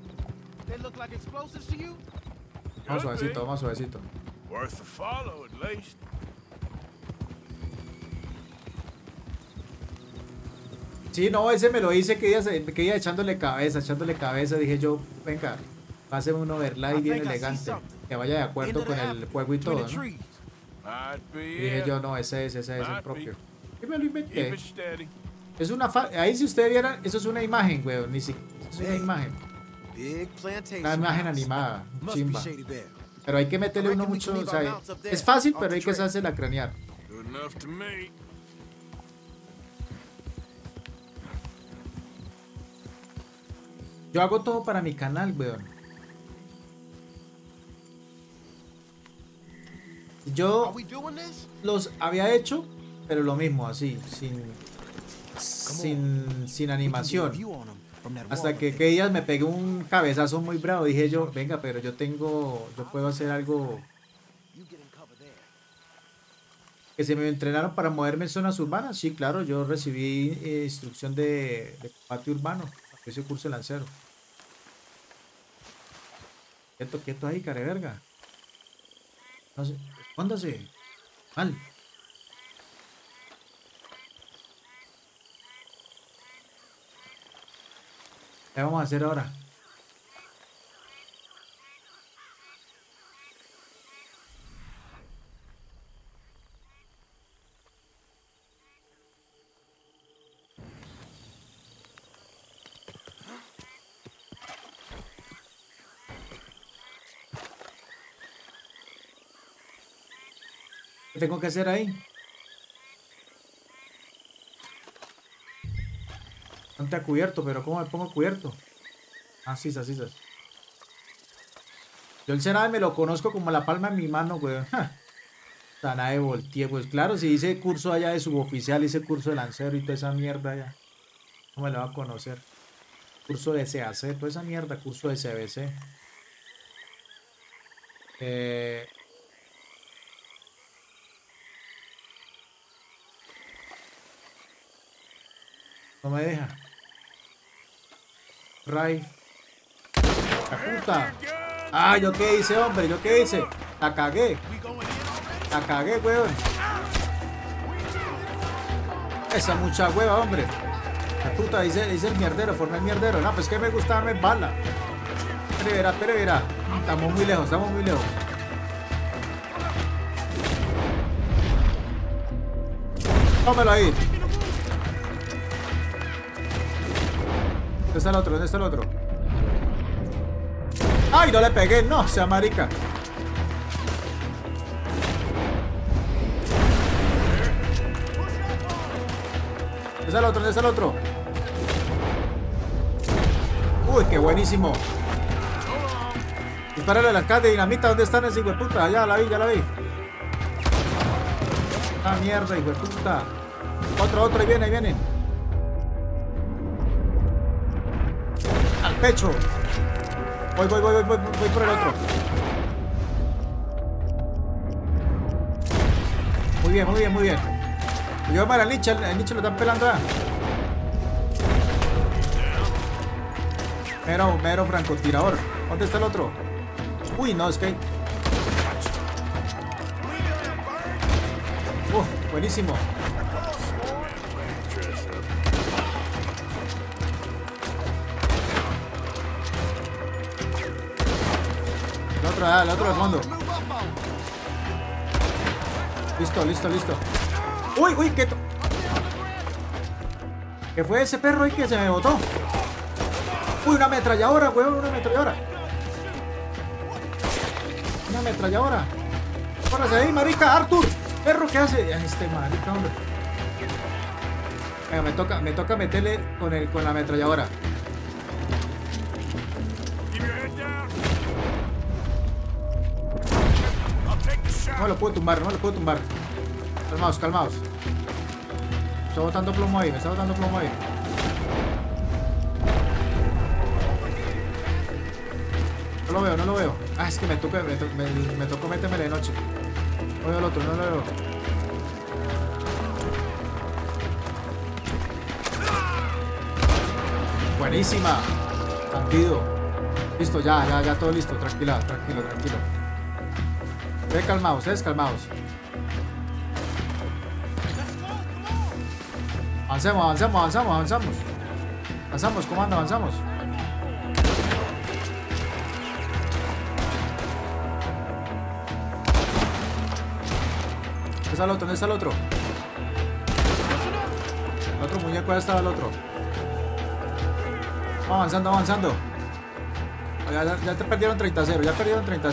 They look like explosives to you? Vamos suavecito, vamos suavecito. Worth a follow at least. Sí, no, ese me lo hice que iba, que iba echándole cabeza, echándole cabeza. Dije yo, venga, páseme un overlay bien elegante. Que vaya de acuerdo con el juego y todo, ¿no? Y dije yo, no, ese es, ese es el propio. Y me lo inventé. Es una fa- Ahí si ustedes vieran, eso es una imagen, weón. Ni si... Es una imagen. Big plantation. Una imagen animada. Chimba. Pero hay que meterle uno mucho, o sea, es fácil, pero hay que hacerse la cranear. Yo hago todo para mi canal, weón. Yo los había hecho, pero lo mismo, así, sin, sin, sin animación. 'em Hasta que que días me pegué un cabezazo muy bravo. Dije yo, venga, pero yo tengo, yo puedo hacer algo. Que se me entrenaron para moverme en zonas urbanas. Sí, claro, yo recibí eh, instrucción de, de combate urbano. Ese curso de lancero. Quieto, quieto ahí, care verga. No sé, escóndase. Mal. ¿Qué vamos a hacer ahora? Tengo que hacer ahí? Ponte a cubierto, pero ¿cómo me pongo cubierto? Ah, sí, sí, sí. Yo el Cerave me lo conozco como la palma de mi mano, güey. Sana de volteé, pues claro, si hice curso allá de suboficial, hice curso de lancero y toda esa mierda allá. ¿Cómo me lo va a conocer? Curso de CAC, toda esa mierda, curso de CBC. Eh, No me deja. Ray. La puta. Ah, ¿yo qué hice, hombre? ¿Yo qué hice? La cagué. La cagué, weón. Esa mucha hueva, hombre. La puta, dice, dice el mierdero, formé el mierdero. No, pues que me gusta darme bala. Pero verá, pero verá. Estamos muy lejos, estamos muy lejos. Tómelo ahí. ¿Dónde está el otro? ¿Dónde está el otro? ¡Ay, no le pegué! ¡No, sea marica! ¿Dónde está el otro? ¿Dónde está el otro? ¡Uy, qué buenísimo! Dispárale a las cajas de dinamita. ¿Dónde están de puta? Ya la vi, ya la vi. ¡Ah, mierda, hijo de puta! Otro, otro, ahí viene, ahí viene. Pecho. Voy, voy, voy, voy, voy, voy por el otro. Muy bien, muy bien, muy bien. Yo para el nicho, el nicho lo están pelando ya. Mero, mero francotirador. ¿Dónde está el otro? Uy, no, es que buenísimo. Otro, el otro de fondo. Listo, listo, listo. Uy, uy, qué... ¿Qué fue ese perro ahí que se me botó? Uy, una ametralladora, weón, una ametralladora. Una ametralladora. Párase ahí, marica, Arthur. Perro, ¿qué hace? Este marica, hombre. Venga, me toca, me toca meterle con el, con la ametralladora. No lo puedo tumbar, no lo puedo tumbar. Calmaos, calmaos. Me está botando plomo ahí, me está botando plomo ahí. No lo veo, no lo veo. Ah, es que me tocó, me, me, de noche. No veo el otro, no lo veo. Buenísima. Bandido. Listo, ya, ya, ya, todo listo. Tranquila, tranquilo, tranquilo. Ustedes calmados, ustedes calmados. Avancemos, avancemos, avanzamos, avanzamos. Avanzamos, comando, avanzamos. ¿Dónde está el otro? ¿Dónde está el otro? El otro muñeco, ¿dónde estaba el otro? Avanzando, avanzando. Ya, ya- ya te perdieron 30 0, ya perdieron 30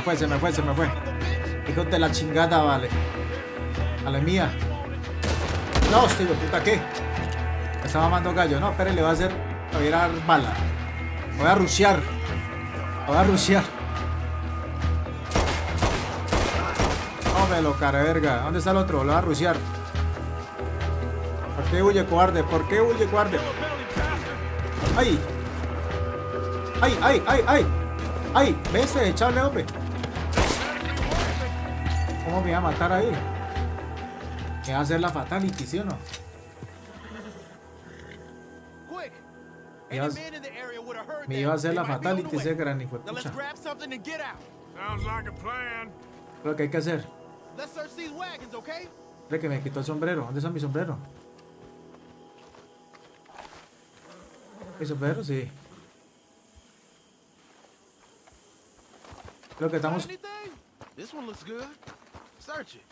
me fue, se me fue, se me fue. Hijo de la chingada, vale. Vale, mía. No, estoy de puta, ¿qué? Me está mamando gallo. No, espere, le voy a hacer. Voy a dar bala. Voy a rushear. Voy a rushear. Mátamelo, cara verga. ¿Dónde está el otro? Lo va a ruciar. ¿Por qué huye, cobarde? ¿Por qué huye, cobarde? ¡Ay! ¡Ay, ay, ay, ay! ¡Ay! ¿Ves? Echarle, hombre. ¿Cómo me iba a matar ahí? Me va a hacer la fatality, ¿sí o no? Me iba a, me iba a hacer la fatality ese gran hijo de Now let's pucha. grab something and get out. Sounds like a plan. Lo que hay que hacer. Let's search these wagons, okay? Espera que me quitó el sombrero. ¿Dónde está mi sombrero? ¿Mi sombrero? Sí. Creo que estamos... Anything? This one looks good. Search it.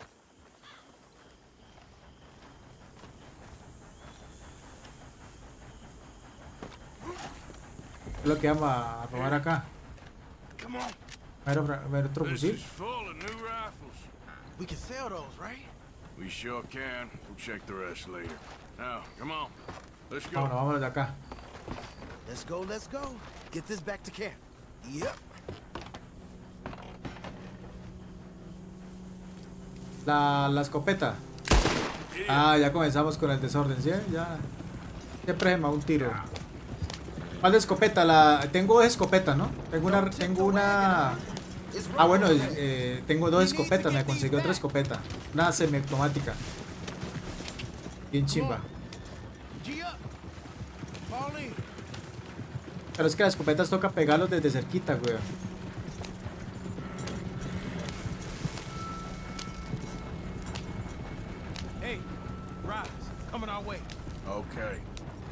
Creo que vamos a robar acá. Come on. A ver, a ver otro This fusil. is full of new rifles. We can sell those, right? We sure can. We'll check the rest later. Now, come on. Let's go. Vámonos, vámonos de acá. Let's go, let's go. Get this back to camp. Yep. La, la escopeta. Ah, ya comenzamos con el desorden, ¿sí? Ya. Siempre me un tiro. ¿Cuál de escopeta? La... Tengo escopeta, ¿no? Tengo una... Tengo una... Ah, bueno, eh, tengo dos escopetas. Me conseguí otra escopeta. Una semiautomática. Bien chimba. Pero es que las escopetas toca pegarlos desde cerquita, güey. Hey, rise. Coming our way. Okay.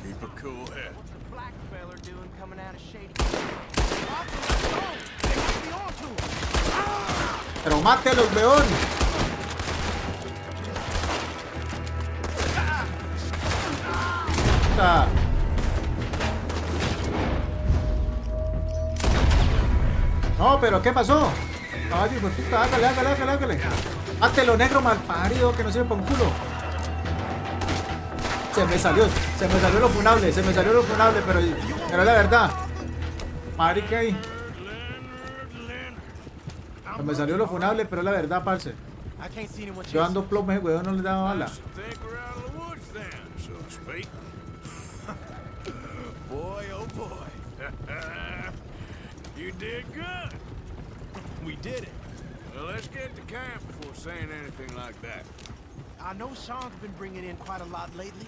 Keep a cool head. Black feller doing coming out of shady. Arthur, let's go. They must be on to mátelos, weón. Puta. No, pero ¿qué pasó? Caballo, hijo puta, hágale, hágale, hágale, hágale. Mátelo, negro malparido, que no sirve para un culo. Se me salió, se me salió lo funable, se me salió lo funable, pero, pero la verdad. Marica ahí. Me salió lo funable, pero es la verdad, parce. I can't see anyone Yo ando plomo, ese weón no le daba bala. Boy, oh boy. you did good. We did it. Well, let's get to camp before saying anything like that. I know Sean's been bringing in quite a lot lately,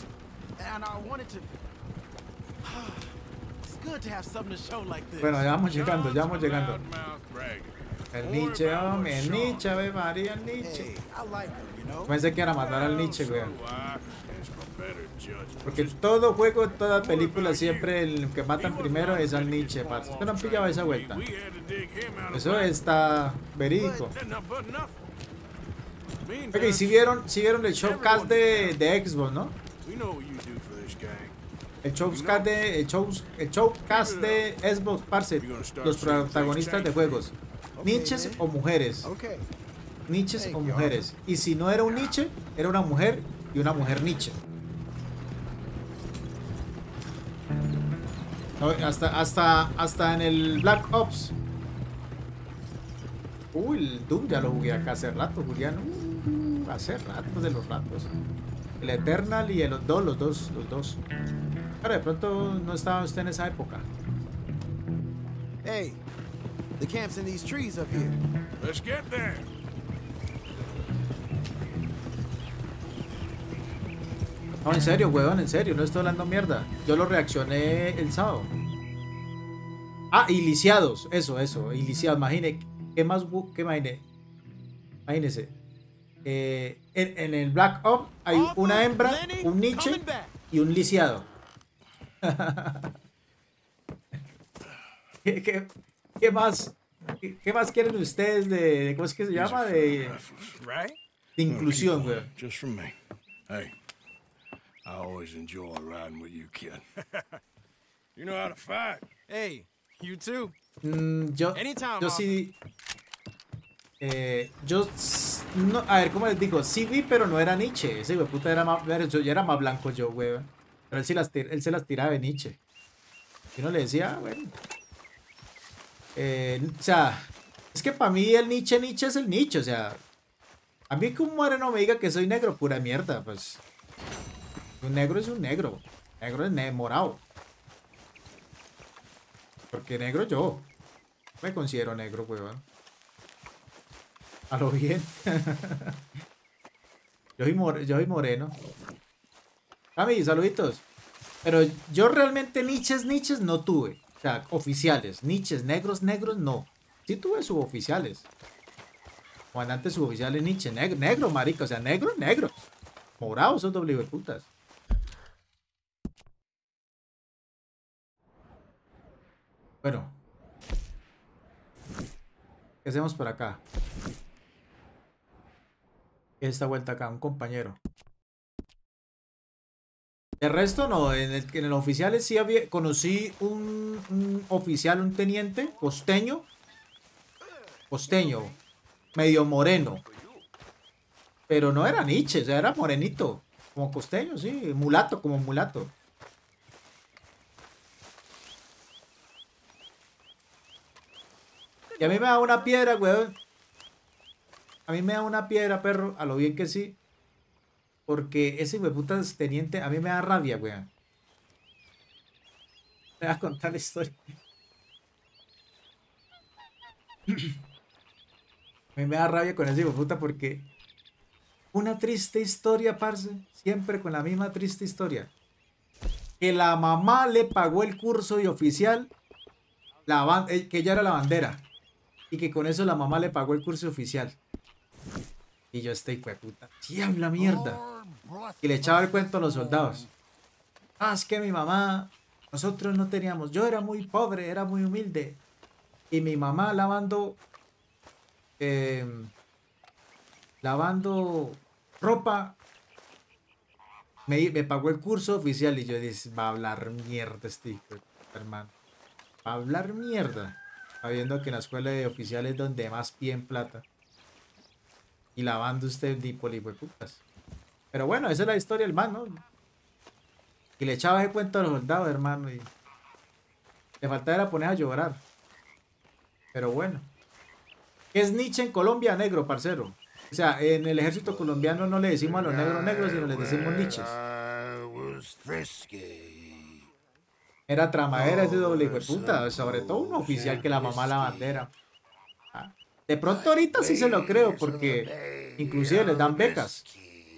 and I wanted to. it's good to have something to show like this. Bueno, ya vamos llegando, ya vamos llegando. El Nietzsche, hombre, el Nietzsche, ve María, el Nietzsche. Pensé que era matar al Nietzsche, judgment. Porque todo juego, toda película, siempre el que matan primero es al Nietzsche, parce. ¿Usted no han pillado esa vuelta? Eso está verídico. Ok, si vieron, si vieron el showcast de, de Xbox, ¿no? El showcast de, el shows, el showcast de Xbox, parce, los protagonistas de juegos. Niches o mujeres. Niches o mujeres. Y si no era un Nietzsche, era una mujer y una mujer Nietzsche. No, hasta, hasta, hasta en el Black Ops. Uy, el Doom ya lo jugué acá hace rato, Juliano. Uh, hace rato de los ratos. El Eternal y el 2, los dos, los dos. Pero de pronto no estaba usted en esa época. Hey, the camp's in these trees up here. Let's get there. No, en serio, weón, en serio, no estoy hablando mierda. Yo lo reaccioné el sábado. Ah, y lisiados, eso, eso, y lisiados. Imagine, ¿qué más? ¿Qué imagine? Imagínese. Eh, en, en el Black Ops hay una hembra, un Nietzsche y un lisiado. ¿Qué, qué, qué más? ¿Qué, qué más quieren ustedes de, de- ¿cómo es que se llama? De, Right? de inclusión, weón. Just from me. Hey, I always enjoy riding with you, kid. you know how to fight. Hey, you too. Mm, yo, Anytime, yo sí. eh, yo. No, a ver, ¿cómo les digo? Sí vi, pero no era Nietzsche. Ese güey puta era más. Yo ya era más blanco yo, güey. Pero él, sí las, él se las tiraba de Nietzsche. Y uno le decía, ah, bueno. Eh, o sea, es que para mí el Nietzsche, Nietzsche es el Nietzsche. O sea, A mí que un moreno me diga que soy negro, pura mierda, pues. Un negro es un negro. Negro es ne- morado. Porque negro yo. Me considero negro, weón. A lo bien. yo, soy yo soy moreno. Cami, saluditos. Pero yo realmente niches, niches no tuve. O sea, oficiales. Niches, negros, negros, no. Sí tuve suboficiales. Comandante suboficiales niche. Negro, negro, marica. O sea, negro, negro. Morados son doble putas. Bueno. ¿Qué hacemos por acá? Esta vuelta acá, un compañero. El resto no, en el, en el oficiales sí había, conocí un, un oficial, un teniente costeño. Costeño, medio moreno. Pero no era Nietzsche, o sea, era morenito. Como costeño, sí, mulato, como mulato. Y a mí me da una piedra, weón. A mí me da una piedra, perro, a lo bien que sí. Porque ese puta teniente, a mí me da rabia, weón. Me va a contar la historia. A mí me da rabia con ese puta porque una triste historia, parce. Siempre con la misma triste historia. Que la mamá le pagó el curso de oficial, la eh, que ella era la bandera. Y que con eso la mamá le pagó el curso oficial. Y yo estoy de puta. Diabla mierda. Y le echaba el cuento a los soldados. Ah, es que mi mamá, nosotros no teníamos. Yo era muy pobre, era muy humilde. Y mi mamá lavando. eh, lavando ropa. Me, me pagó el curso oficial. Y yo dije, va a hablar mierda este hijo de puta, hermano. Va a hablar mierda. Sabiendo que en la escuela de oficiales es donde más pie en plata. Y lavando usted de putas. Pero bueno, esa es la historia del man, ¿no? Y le echaba ese cuento a los soldados, hermano. Y le faltaba era poner a llorar. Pero bueno. ¿Qué es Nietzsche en Colombia? Negro, parcero. O sea, en el ejército colombiano no le decimos a los negros negros, sino les decimos niches. Era tramadera ese doble puta. Sobre todo un oficial que la mamá la bandera. De pronto ahorita sí se lo creo, porque inclusive les dan becas.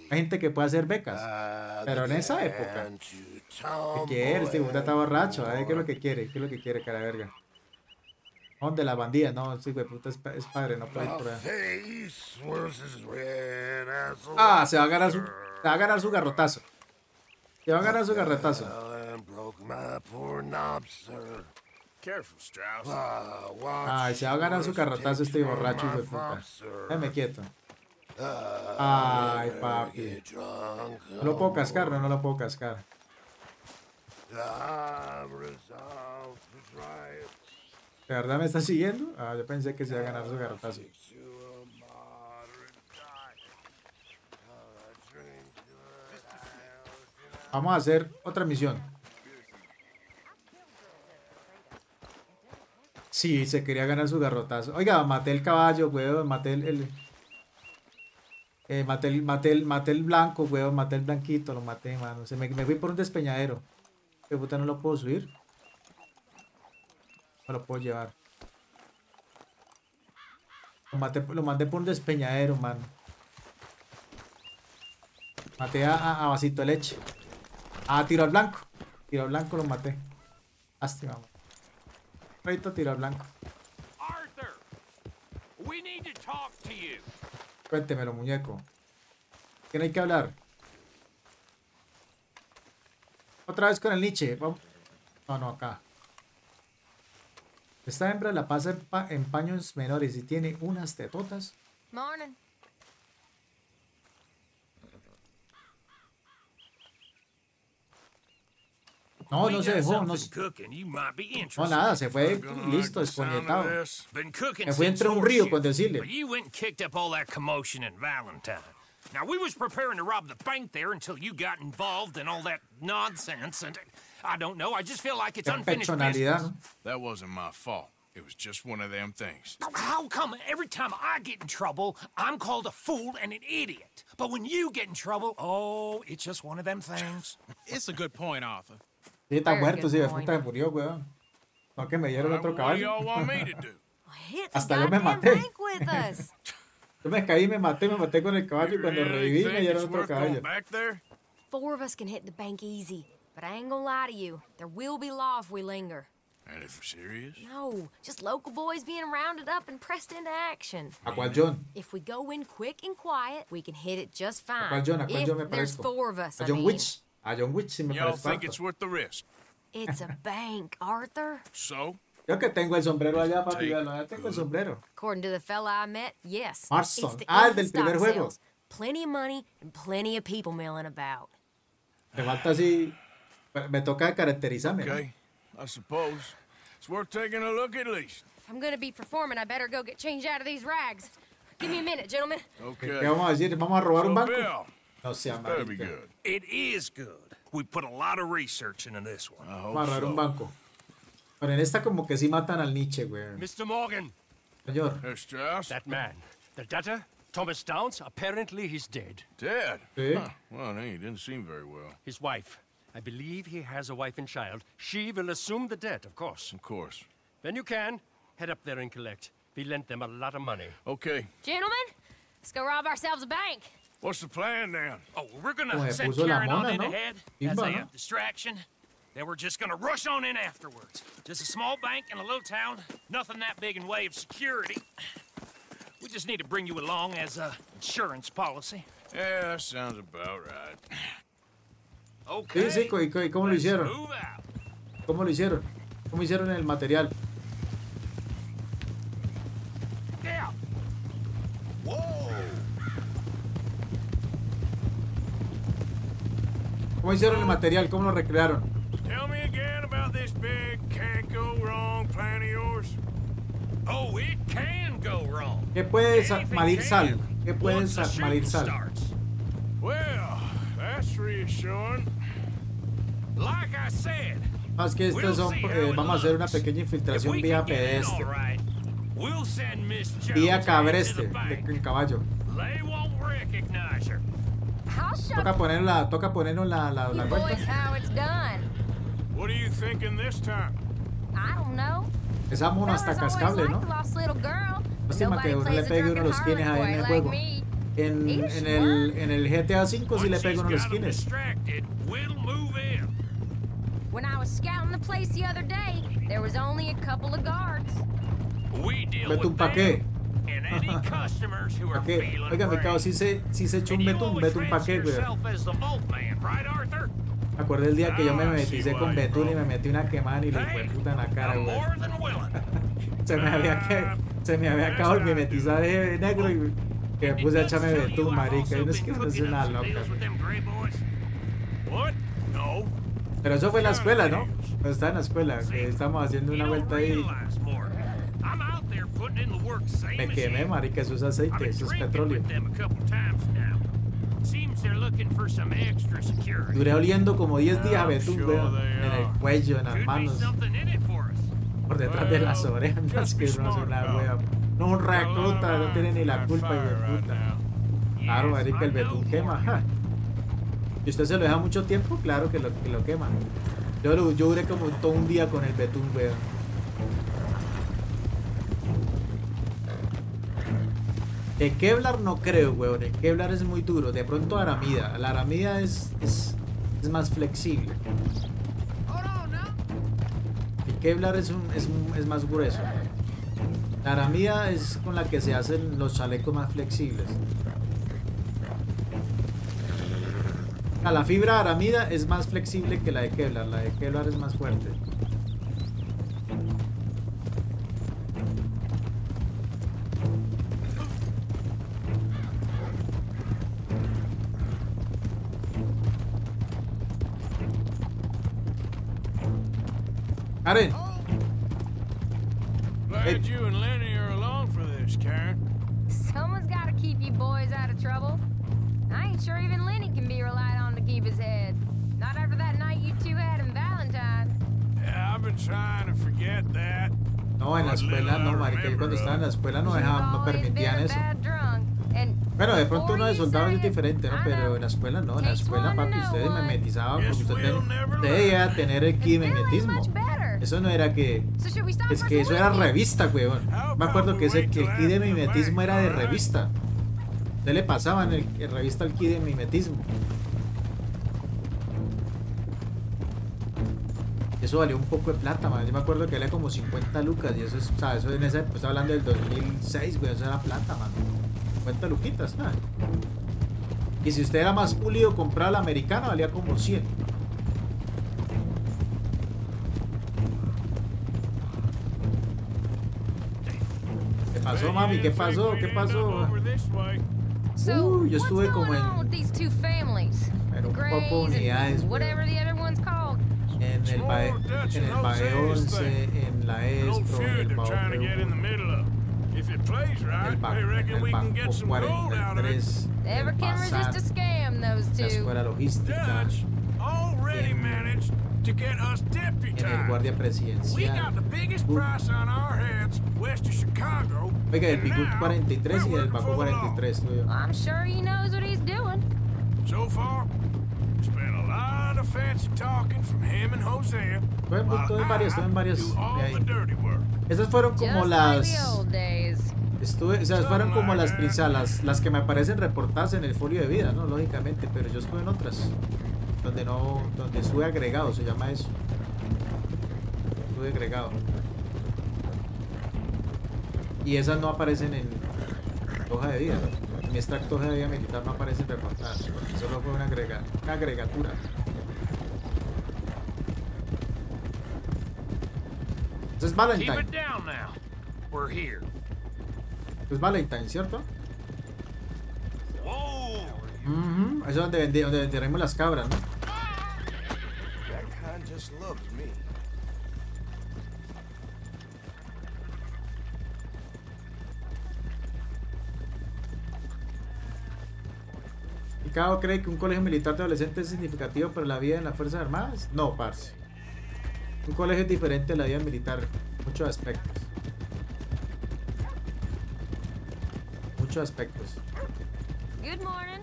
Hay gente que puede hacer becas. Pero en esa época. ¿Qué quiere? Este puta está borracho. Ver qué es lo que quiere. ¿Qué es lo que quiere, cara verga? ¿Dónde la bandida? No, hijo de puta es, pa- es padre, no puede ir por Ah, se va a ganar su, se va a ganar su garrotazo. Se va a ganar su garrotazo. Ah, Ay, se va a ganar su garrotazo este borracho hijo de puta. Déjame quieto. Ay, papi. No lo puedo cascar, no, no lo puedo cascar. ¿De verdad me está siguiendo? Ah, yo pensé que se iba a ganar su garrotazo. Vamos a hacer otra misión. Sí, se quería ganar su garrotazo. Oiga, maté el caballo, weón. Maté el. el- eh, maté, el, maté, el, maté el blanco, weón. Maté el blanquito, lo maté, mano. Se me, me fui por un despeñadero. ¿Qué puta no lo puedo subir? No lo puedo llevar. Lo, maté, lo mandé por un despeñadero, mano. Maté a, a, vasito de leche. Ah, tiro al blanco. Tiro al blanco lo maté. Lástima. man. Tiro al blanco. Arthur, we need to talk to you. Cuéntemelo, muñeco. ¿Quién hay que hablar? Otra vez con el Nietzsche. Vamos. No, no, acá. Esta hembra la pasa en, pa- en paños menores y tiene unas tetotas. Morning. No, We no se got dejó. No, something cooking you might be no, interested. nada, se fue Not gonna like listo, the sound of desconectado. this. Been cooking Me fui since entre un río Horseshoe. con decirle. Well, you went and kicked up all that commotion in Valentine. Now, we was preparing to rob the bank there until you got involved in all that nonsense, and I don't know, I just feel like it's Qué unfinished personalidad, business. ¿no? That wasn't my fault. It was just one of them things. How come every time I get in trouble, I'm called a fool and an idiot? But when you get in trouble, oh, it's just one of them things. It's a good point, Arthur. Sí, está muerto, sí, puta se murió, weón. No, que me dieron otro caballo. Hasta yo me maté. Yo me caí, me maté, me maté con el caballo y cuando reviví me dieron otro caballo. Four of us can hit the bank easy, but I ain't gonna lie to you. There will be law if we linger. And if we're serious? No, just local boys being rounded up and pressed into action. ¿A cuál John? If we go in quick and quiet, we can hit it just ¿A fine. cuál John? ¿A John me there's parezco? four of us, A I John mean. Witch. A John Witch sí me Y'all parezco think it's worth the risk? It's a bank, Arthur. So? Creo que tengo el sombrero allá, papi. Allá tengo el sombrero. According to the fella I met, yes. Marston. It's the Ah, el del primer juego. sales. Plenty of money and plenty of people milling about. Me falta así. Me toca caracterizarme. ¿no? Okay, I suppose. It's worth taking a look at least. If I'm gonna be performing, I better go get changed out of these rags. Give me a minute, gentlemen. Okay. ¿Qué vamos a decir? ¿Vamos a robar un banco? Bill, better be marica. good. It is good. We put a lot of research into this one. I Vamos a hope robar un so. banco. Pero en esta como que sí matan al Nietzsche, güey. Mr. Morgan, Señor. Herr Strauss? that man, the debtor, Thomas Downs, apparently he's dead. Dead? Sí. Huh. Well, he didn't seem very well. His wife. I believe he has a wife and child. She will assume the debt, of course. Of course. When you can, head up there and collect. We lent them a lot of money. Okay. Gentlemen, let's go rob ourselves a bank. What's the plan then? Oh, we're gonna Como se send puso Karen on in ¿no? ahead as a ¿no? distraction. Then we're just gonna rush on in afterwards. Just a small bank in a little town. Nothing that big in way of security. We just need to bring you along as a insurance policy. Yeah, that sounds about right. Okay. Sí, sí, ¿y co- y cómo lo let's hicieron? move out. ¿Cómo lo hicieron? ¿Cómo hicieron el material? ¿Cómo hicieron el material? ¿Cómo lo recrearon? Tell me again about this big can't go wrong plan of yours. Oh, it can go wrong. ¿Qué puede sa- Anything malir can. sal? ¿Qué puede Once the sa- malir shooting sal? Well, that's reassuring. Like I said, es que son, eh, vamos a hacer una pequeña infiltración vía pedestre, vía cabreste, en caballo. They won't recognize her. Toca poner la, toca ponernos la, la, la cuenta. boys how it's done. What are you thinking this time? I don't know. Esa mono hasta cascable, ¿no? Lástima que uno le pegue uno los skins ahí en el juego. En, en, el, en el GTA V sí le he's uno los skins. When I was scouting the place the other day, there was only a couple of guards. We deal with them feeling Oiga, brave. cabo, sí se, sí se echó un And you betún, always betún pa' qué, fancy güey. yourself as the vault man, right, Arthur? Me acordé el día que yo me Ah, meticé con betún y me metí una quemada y le fue puta en la cara, güey. Se me había que, se me había acabado el mimetizaje de negro y que me puse a echarme betún, marica. Y no es que eso es una loca. No. Pero eso fue en la escuela, ¿no? Cuando estaba en la escuela, que estábamos haciendo una vuelta ahí. Me quemé, marica, eso es aceite, eso es petróleo. Duré oliendo como 10 días a betún, weón. En el cuello, en las manos, por detrás de las orejas, que no hace una it. No, un recluta, no tiene ni la culpa, de puta. Claro, marica, el betún quema. Ja. ¿Y usted se lo deja mucho tiempo? Claro que lo, que lo quema. Yo, yo duré como todo un día con el betún, weón. De Kevlar no creo, weón. El Kevlar es muy duro. De pronto Aramida. La Aramida es, es, es más flexible. El Kevlar es, un, es, es más grueso. La Aramida es con la que se hacen los chalecos más flexibles. La fibra aramida es más flexible que la de Kevlar. La de Kevlar es más fuerte. Karen, Glad you and Lenny are along for this, Karen. Someone's got to keep you boys out of trouble. I ain't sure even Lenny can be relied on to keep his head. Not after that night you two had in Valentine. Yeah, I've been trying to forget that. No, en la escuela no, marica. Yo cuando estaba en la escuela no dejaban, no permitían eso. Bueno, de pronto uno de soldados es diferente, ¿no? Pero en la escuela no, en la escuela, papi, ustedes me memetizaban porque usted, ten- usted debía tener el mimetismo. Eso no era que. Es que eso era revista, weón. Me acuerdo que ese que el kit de mimetismo era de revista. Usted le pasaban el, el revista al kit de mimetismo. Eso valió un poco de plata, man. Yo me acuerdo que valía como 50 lucas. Y eso es, o sea, eso en esa época, estoy hablando del 2006, güey. Eso era plata, man. 50 luquitas, ah. Y si usted era más pulido, comprar la americana valía como 100. Pasó, mami? ¿Qué pasó? ¿Qué pasó? So, Uy, yo estuve what's como going on en, with these two families? en un The poco de Grays unidades, and güey. whatever the other one's called. En el BAE, en el BAE 11, en la ESPRO, en el BAO trying to get in the PU, middle of. If it plays en el, right, ba- they en reckon el we can Banco get some gold out of it. 43, Never el can resist a BASAR, scam, those la two. Escuela Logística, Dutch en el deputized. Guardia We Presidencial. got the biggest Uh. price on our heads west of Chicago. Oiga, el now 43 y el law. 43, estuve yo. I'm sure he knows what he's doing. So far, it's been a lot of fancy talking from him and Hosea. Estuve en, while estuve en varias, estuve en work. Esas fueron como Just like the las... old days. Estuve, o sea, fueron como las, las, las que me aparecen reportadas en el folio de vida, ¿no? Lógicamente, pero yo estuve en otras. Donde no, donde estuve agregado, se llama eso. Estuve agregado. Y esas no aparecen en hoja de vida. En de hoja de vida militar no aparecen reportadas. Porque solo fue una, agrega, una agregatura. Eso es Keep Valentine. Es Valentine, ¿cierto? Whoa! Ujú, Eso es donde, donde las cabras, ¿no? Loves me. ¿Y Cabo cree que un colegio militar de adolescentes es significativo para la vida en las Fuerzas Armadas? No, parce. Un colegio es diferente a la vida militar. Muchos aspectos. Muchos aspectos. Good morning.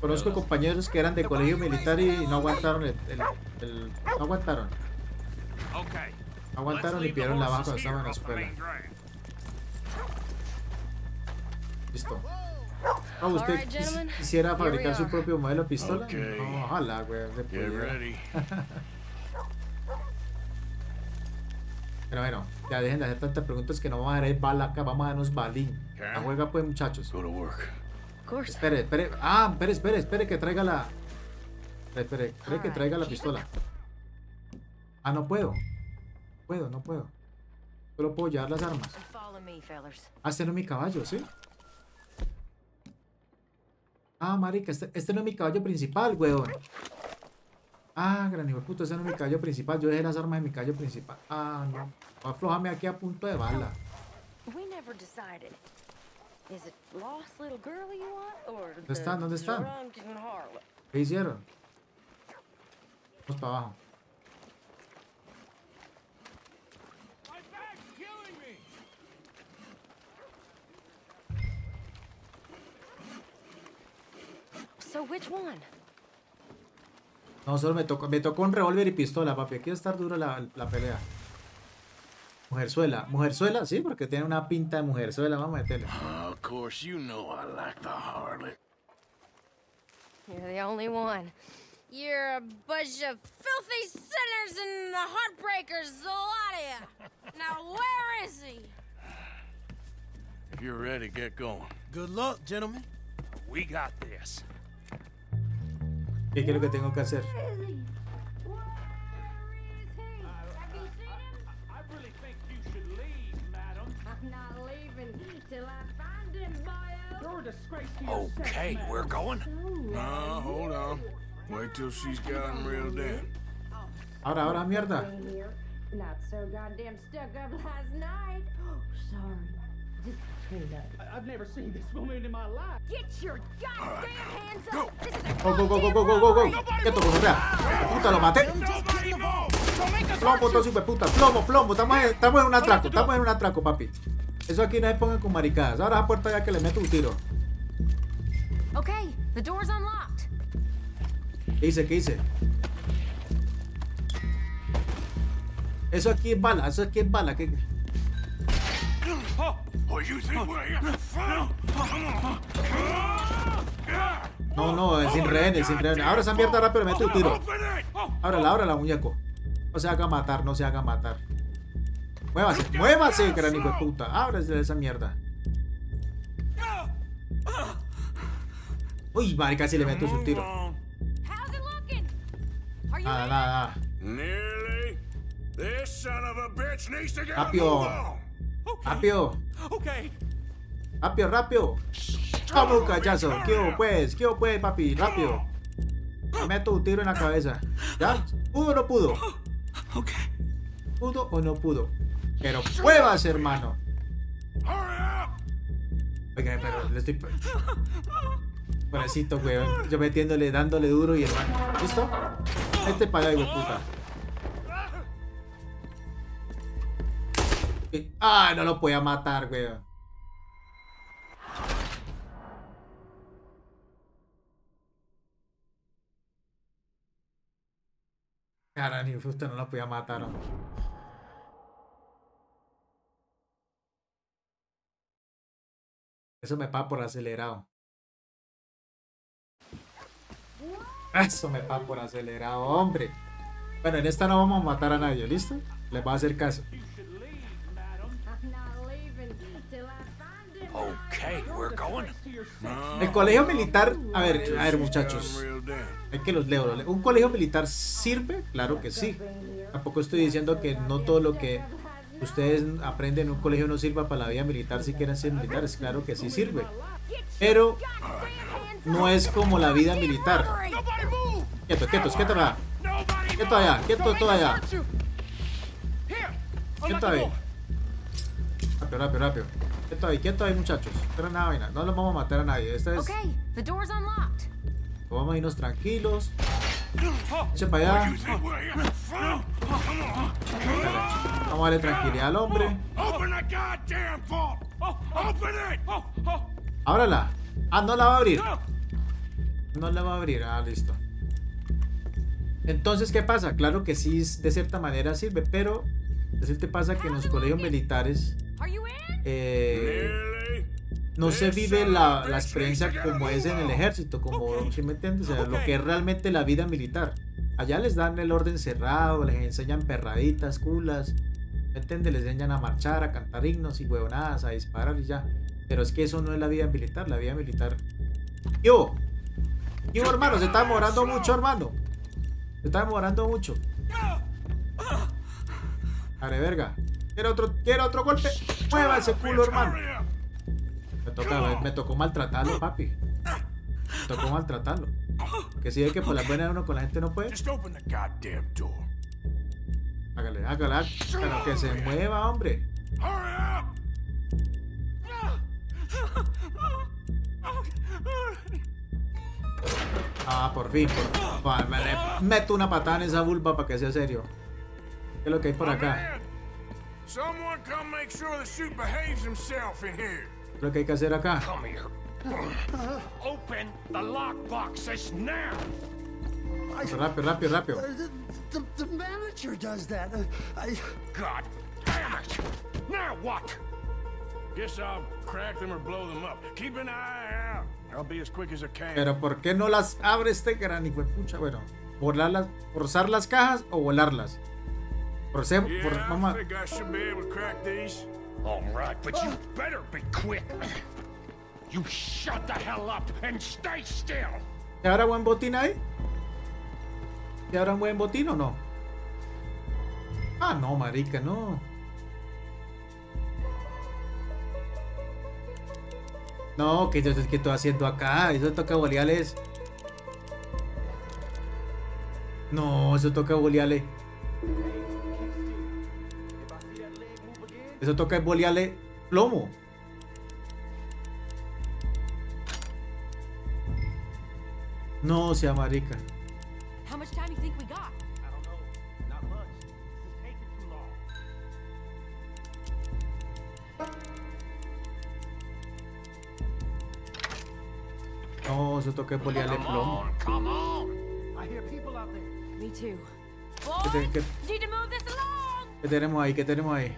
Conozco compañeros que eran de colegio militar y no aguantaron el... el- el- no aguantaron. Okay. Aguantaron y pidieron la baja estaban en la escuela. Listo. Ah, ¿Usted quisiera fabricar su propio modelo de pistola? Ok. No, ojalá, güey. Pero bueno, ya dejen de hacer tantas preguntas que no vamos a dar bala acá, vamos a darnos balín. La juega pues muchachos. Go to work. Of course. Espere, espere. Ah, espere, espere, espere que traiga la. Espere, espere, espere que traiga la pistola. Ah, no puedo. Puedo, no puedo. Solo puedo llevar las armas. Ah, este no es mi caballo, ¿sí? Ah, marica, este, este no es mi caballo principal, weón. Ah, gran hijo de puta, este no es mi caballo principal. Yo dejé las armas en mi caballo principal. Ah, no. Aflojame aquí a punto de bala. ¿Dónde están? ¿Dónde están? ¿Qué hicieron? Vamos para abajo. No, solo me tocó, me tocó un revólver y pistola, papi. Aquí va a estar dura la, la pelea. Mujerzuela. Mujerzuela, sí, porque tiene una pinta de mujerzuela. Vamos a meterle. Uh, of course, you know I like the harlot. You're the only one. You're a bunch of filthy sinners and the heartbreakers, the lot of ya. Now where is he? If you're ready, get going. Good luck, gentlemen. We got this. ¿Qué quiero que tengo que hacer? Okay, we're going. No, hold on. Wait till she's gotten reeled in. Ahora, ahora, mierda. Not so goddamn stuck up last night. Sorry. I've never seen this woman in my life. Get your goddamn hands up! This is a Go, go, go, go, go, go, go, go. Quieto, gonorrea. Puta, lo maté. Plomo, todo super puta. Plomo, plomo. Estamos en, estamos en un atraco. Estamos en un atraco, papi. Eso aquí no se pongan con maricadas. Ahora esa puerta ya que le meto un tiro. Okay, the door's unlocked. ¿Qué hice? ¿Qué hice? Eso aquí es bala. Eso aquí es bala. ¿Qué? Oh, No, no, es sin rehenes, sin rehenes. Ahora esa mierda rápido le meto un tiro. Ábrela, ábrela, muñeco. No se haga matar, no se haga matar. Muévase, muévase, gran hijo de puta. Ábrese esa mierda. Uy, marica, si le meto un tiro. Nada, nada, nada. Rápido. Moved on. Rápido. Okay. Rápido, rápido. Vamos, cachazo. ¿Qué hubo, pues? ¿Qué hubo, pues, papi? Rápido. Le meto un tiro en la cabeza. ¿Ya? ¿Pudo o no pudo? ¿Pudo o no pudo? Pero pruebas, hermano. Oiga, pero le estoy. Pobrecito, weón. Yo metiéndole, dándole duro y hermano. ¿Listo? Este para allá, puta. Ah, no lo podía matar, weón. Cara, ni justo no lo podía matar. ¿no? Eso me pasa por acelerado. Eso me pasa por acelerado, hombre. Bueno, en esta no vamos a matar a nadie, ¿listo? Les voy a hacer caso. Okay, we're going. El colegio militar, a ver, a ver muchachos, hay que los leo, los leo. ¿Un colegio militar sirve? Claro que sí. Tampoco estoy diciendo que no todo lo que ustedes aprenden en un colegio no sirva para la vida militar si quieren ser militares. Claro que sí sirve. Pero no es como la vida militar. Quieto, quietos, quieto allá. Quieto allá, quieto todo allá. Quieto ahí. Rápido, rápido, rápido. Quieto ahí, quieto ahí muchachos. Pero nada, vaina. No los vamos a matar a nadie. Esta es... Okay, the door's unlocked. Vamos a irnos tranquilos. Eche para allá. Vamos a darle tranquilidad al hombre. Open the goddamn vault! Open it! Ábrala. Ah, no la va a abrir. No la va a abrir. Ah, listo. Entonces, ¿qué pasa? Claro que sí, de cierta manera sirve, pero decirte pasa que en los colegios militares eh, no se vive la, la experiencia como es en el ejército, como, ¿sí me entiendes? O sea, lo que es realmente la vida militar. Allá les dan el orden cerrado, les enseñan perraditas, culas, ¿me entiendes? Les enseñan a marchar, a cantar himnos y huevonadas, a disparar y ya. Pero es que eso no es la vida militar, la vida militar. Yo, yo hermano, se está demorando mucho, hermano. Se está demorando mucho. Are verga. Quiero otro, quiero otro golpe. Mueva ese culo, hermano. Me, toca, me, tocó maltratarlo, papi. Me tocó maltratarlo. Que si ve que por la buena uno con la gente no puede. Hágale, hágale, hágale. Que se mueva, hombre. Ah, por fin, por Vale, me meto una patada en esa vulva para que sea serio. ¿Qué es lo que hay por acá? Someone come make sure the suit behaves himself in here. ¿Qué es lo que hay que hacer acá? Come here. Open the lockboxes now. Rápido, rápido, rápido. The, the manager does that. Uh, I... God damn it! Now what? Guess I'll crack them or blow them up. Keep an eye out. I'll be as quick as I can. Pero ¿por qué no las abre este gran hijo de pucha? Bueno, volarlas, forzar las cajas o volarlas. Por, Yeah, vamos I a- think I should be able to crack these. All right, but you better be quick. You shut the hell up and stay still. ¿Te habrá buen botín ahí? ¿Te habrá un buen botín o no? Ah, no, marica, no. No, que yo que estoy haciendo acá. Eso toca boleales. No, eso toca boleales. Eso toca es bolearle plomo. No sea marica. No, eso toca es bolearle plomo. ¿Qué, qué, ¿Qué tenemos ahí? ¿Qué tenemos ahí?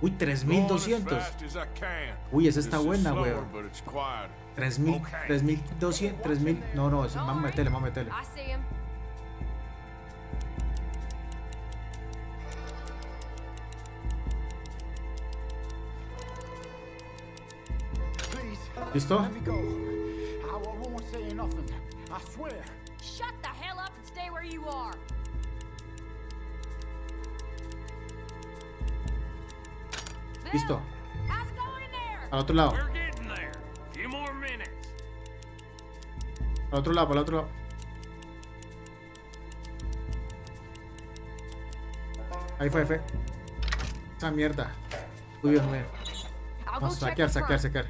Uy, Going as 3200. fast as I can. Uy, esa está buena, weón. but it's quieter. 3000, 3200, 3000. No, no, eso, vamos a meterle, vamos a meterle. I see him. Please. ¿Listo? Listo. Al otro lado. Al otro lado, al otro lado. Ahí fue, ahí fue. Esa mierda. Muy bien, muy bien. I'll go Vamos a saquear, saquear, saquear.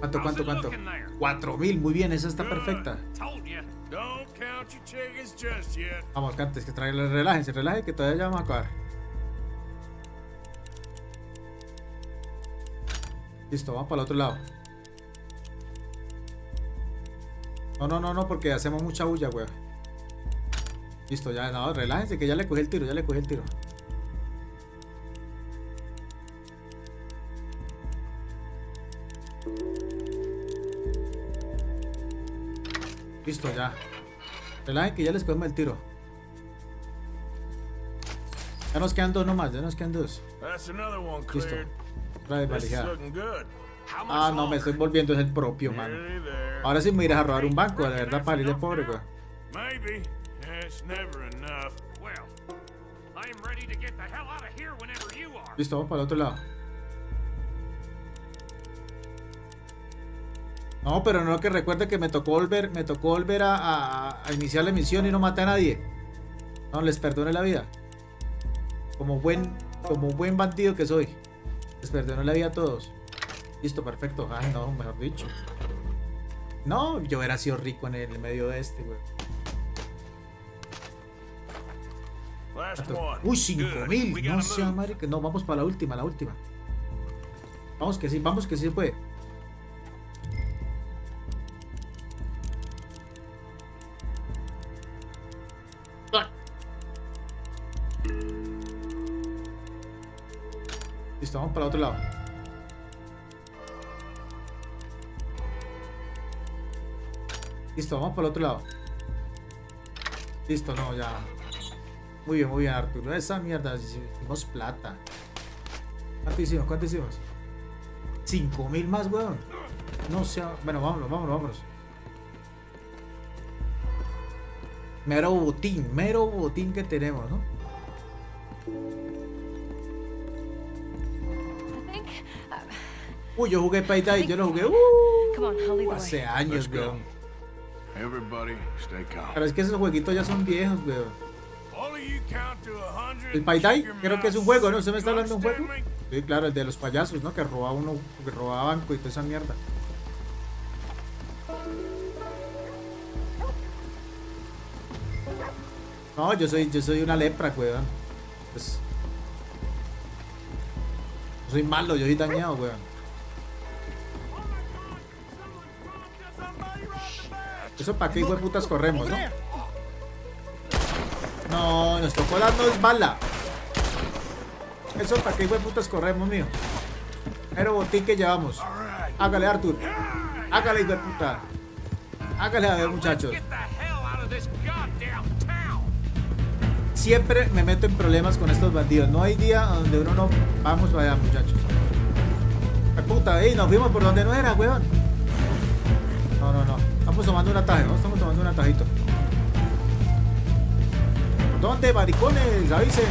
¿Cuánto, cuánto, cuánto? 4000, muy bien, esa está perfecta. Vamos, cantes, que trae, relájense, relájense, que todavía ya vamos a acabar. Listo, vamos para el otro lado. No, no, no, no, porque hacemos mucha bulla, weón. Listo, ya, no, relájense, que ya le cogí el tiro, ya le cogí el tiro. Listo, ya. Relájense que ya les cogemos el tiro. Ya nos quedan dos nomás, ya nos quedan dos. Listo. Otra vez. Ah, no, me estoy volviendo es el propio, mano. Ahora sí me irás a robar un banco, de verdad, para ir de pobre, are. Listo, vamos para el otro lado. No, pero no que recuerde que me tocó volver, me tocó volver a, a- a iniciar la misión y no maté a nadie. No, les perdone la vida. Como buen, como buen bandido que soy. Les perdono la vida a todos. Listo, perfecto. Ay, no, mejor dicho. No, yo hubiera sido rico en el medio de este, güey. Uy, 5000. We No sea marica. No, vamos para la última, la última. Vamos que sí, vamos que sí se puede. Listo, vamos para el otro lado. Listo, no, ya. Muy bien, muy bien, Arturo. Esa mierda, hicimos plata. ¿Cuánto hicimos? ¿Cuánto hicimos? 5000 más, weón. No sea. Bueno, vámonos, vámonos, vámonos. Mero botín, mero botín que tenemos, ¿no? Uh, Uy, yo jugué Payday, yo lo jugué uh, hace años, weón. Everybody, stay calm. Pero es que esos jueguitos ya son viejos, weón. El your creo que es un juego, ¿no? ¿Usted me está hablando de un juego? Sí, claro, el de los payasos, ¿no? Que robaba uno, que robaba banco y toda esa mierda. No, yo soy, yo soy una lepra, weón. Pues, soy malo, yo soy dañado, weón. Eso para qué hijo putas corremos, ¿no? No, nos tocó darnos bala. Eso para qué hijo putas corremos, mío. Pero botín que llevamos. Hágale, Arthur. Hágale, hijo puta. Hágale a ver, muchachos. Siempre me meto en problemas con estos bandidos. No hay día donde uno no. Vamos para allá, muchachos. ¡Qué puta! ¡Ey! Nos fuimos por donde no era, weón. No, no, no. Estamos tomando un ataje, ¿no? Estamos tomando un atajito. ¿Dónde, maricones? Avisen.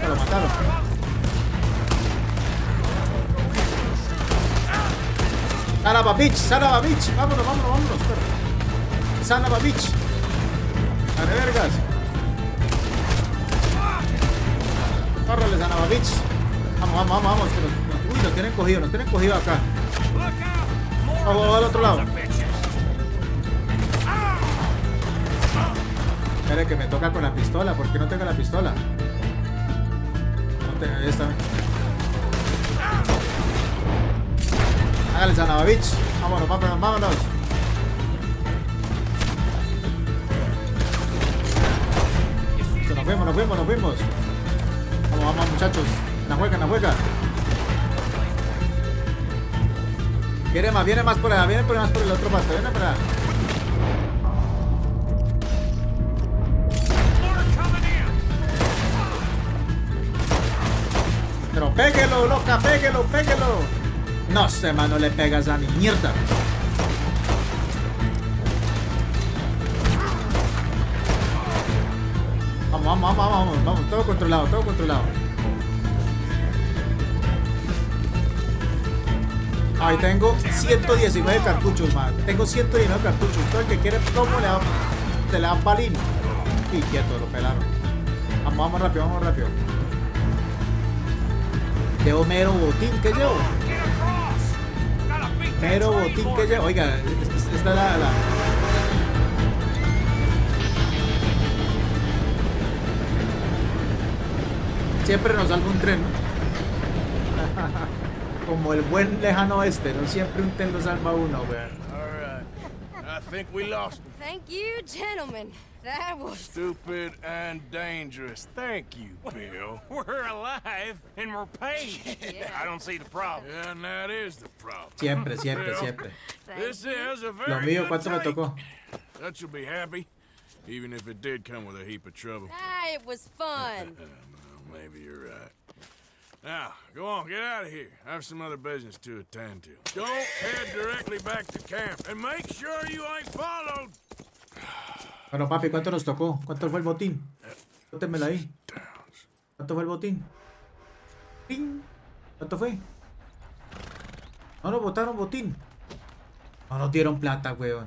Ya lo mataron. Sanaba Beach, Sanaba Beach. Vámonos, vámonos, vámonos. Sanaba Beach. Dale, vergas. Vamos, vamos, vamos, vamos. uy, nos tienen cogido, nos tienen cogido acá. Vamos, vamos al otro lado. Espere que me toca con la pistola. ¿Por qué no tengo la pistola? No tengo, está. Hágale, Zanabavich. Vámonos, vámonos, vámonos. Nos fuimos, nos fuimos, nos fuimos. Vamos, muchachos. La juega, la juega. Viene más, viene más por allá, viene por más por el otro pasto, viene por allá. Pero péguelo, loca, péguelo, péguelo. No sé, mano, le pegas a mi mierda. Vamos, vamos, vamos, vamos, todo controlado, todo controlado. Ahí tengo 119 cartuchos, man. Tengo 119 cartuchos. Todo el que quiere plomo le da, te le dan balín. Y quieto, lo pelaron. Vamos, vamos rápido, vamos rápido. Llevo mero botín que llevo. Mero botín que llevo. Oiga, es- es- esta es la- Siempre nos salva un tren, ¿no? Como el buen lejano oeste, ¿no? Siempre un tren lo salva uno, weón. I think we lost him. Thank you, gentlemen. That was Stupid and dangerous. Thank you, Bill. We're alive and we're paid. I don't see the problem. Yeah, and that is the problem. Siempre, siempre, Bill, siempre. This is a Lo very mío, good ¿cuánto me tocó? That you'll be happy, even if it did come with a heap of trouble. ah, it was fun. Maybe you're right. Now, go on, get out of here. I have some other business to attend to. Don't head directly back to camp, and make sure you ain't followed. Bueno, papi, ¿cuánto nos tocó? ¿Cuánto fue el botín? Cuéntemelo ahí. ¿Cuánto fue el botín? ¡Ping! ¿Cuánto fue? No nos botaron botín. No nos dieron plata, weón.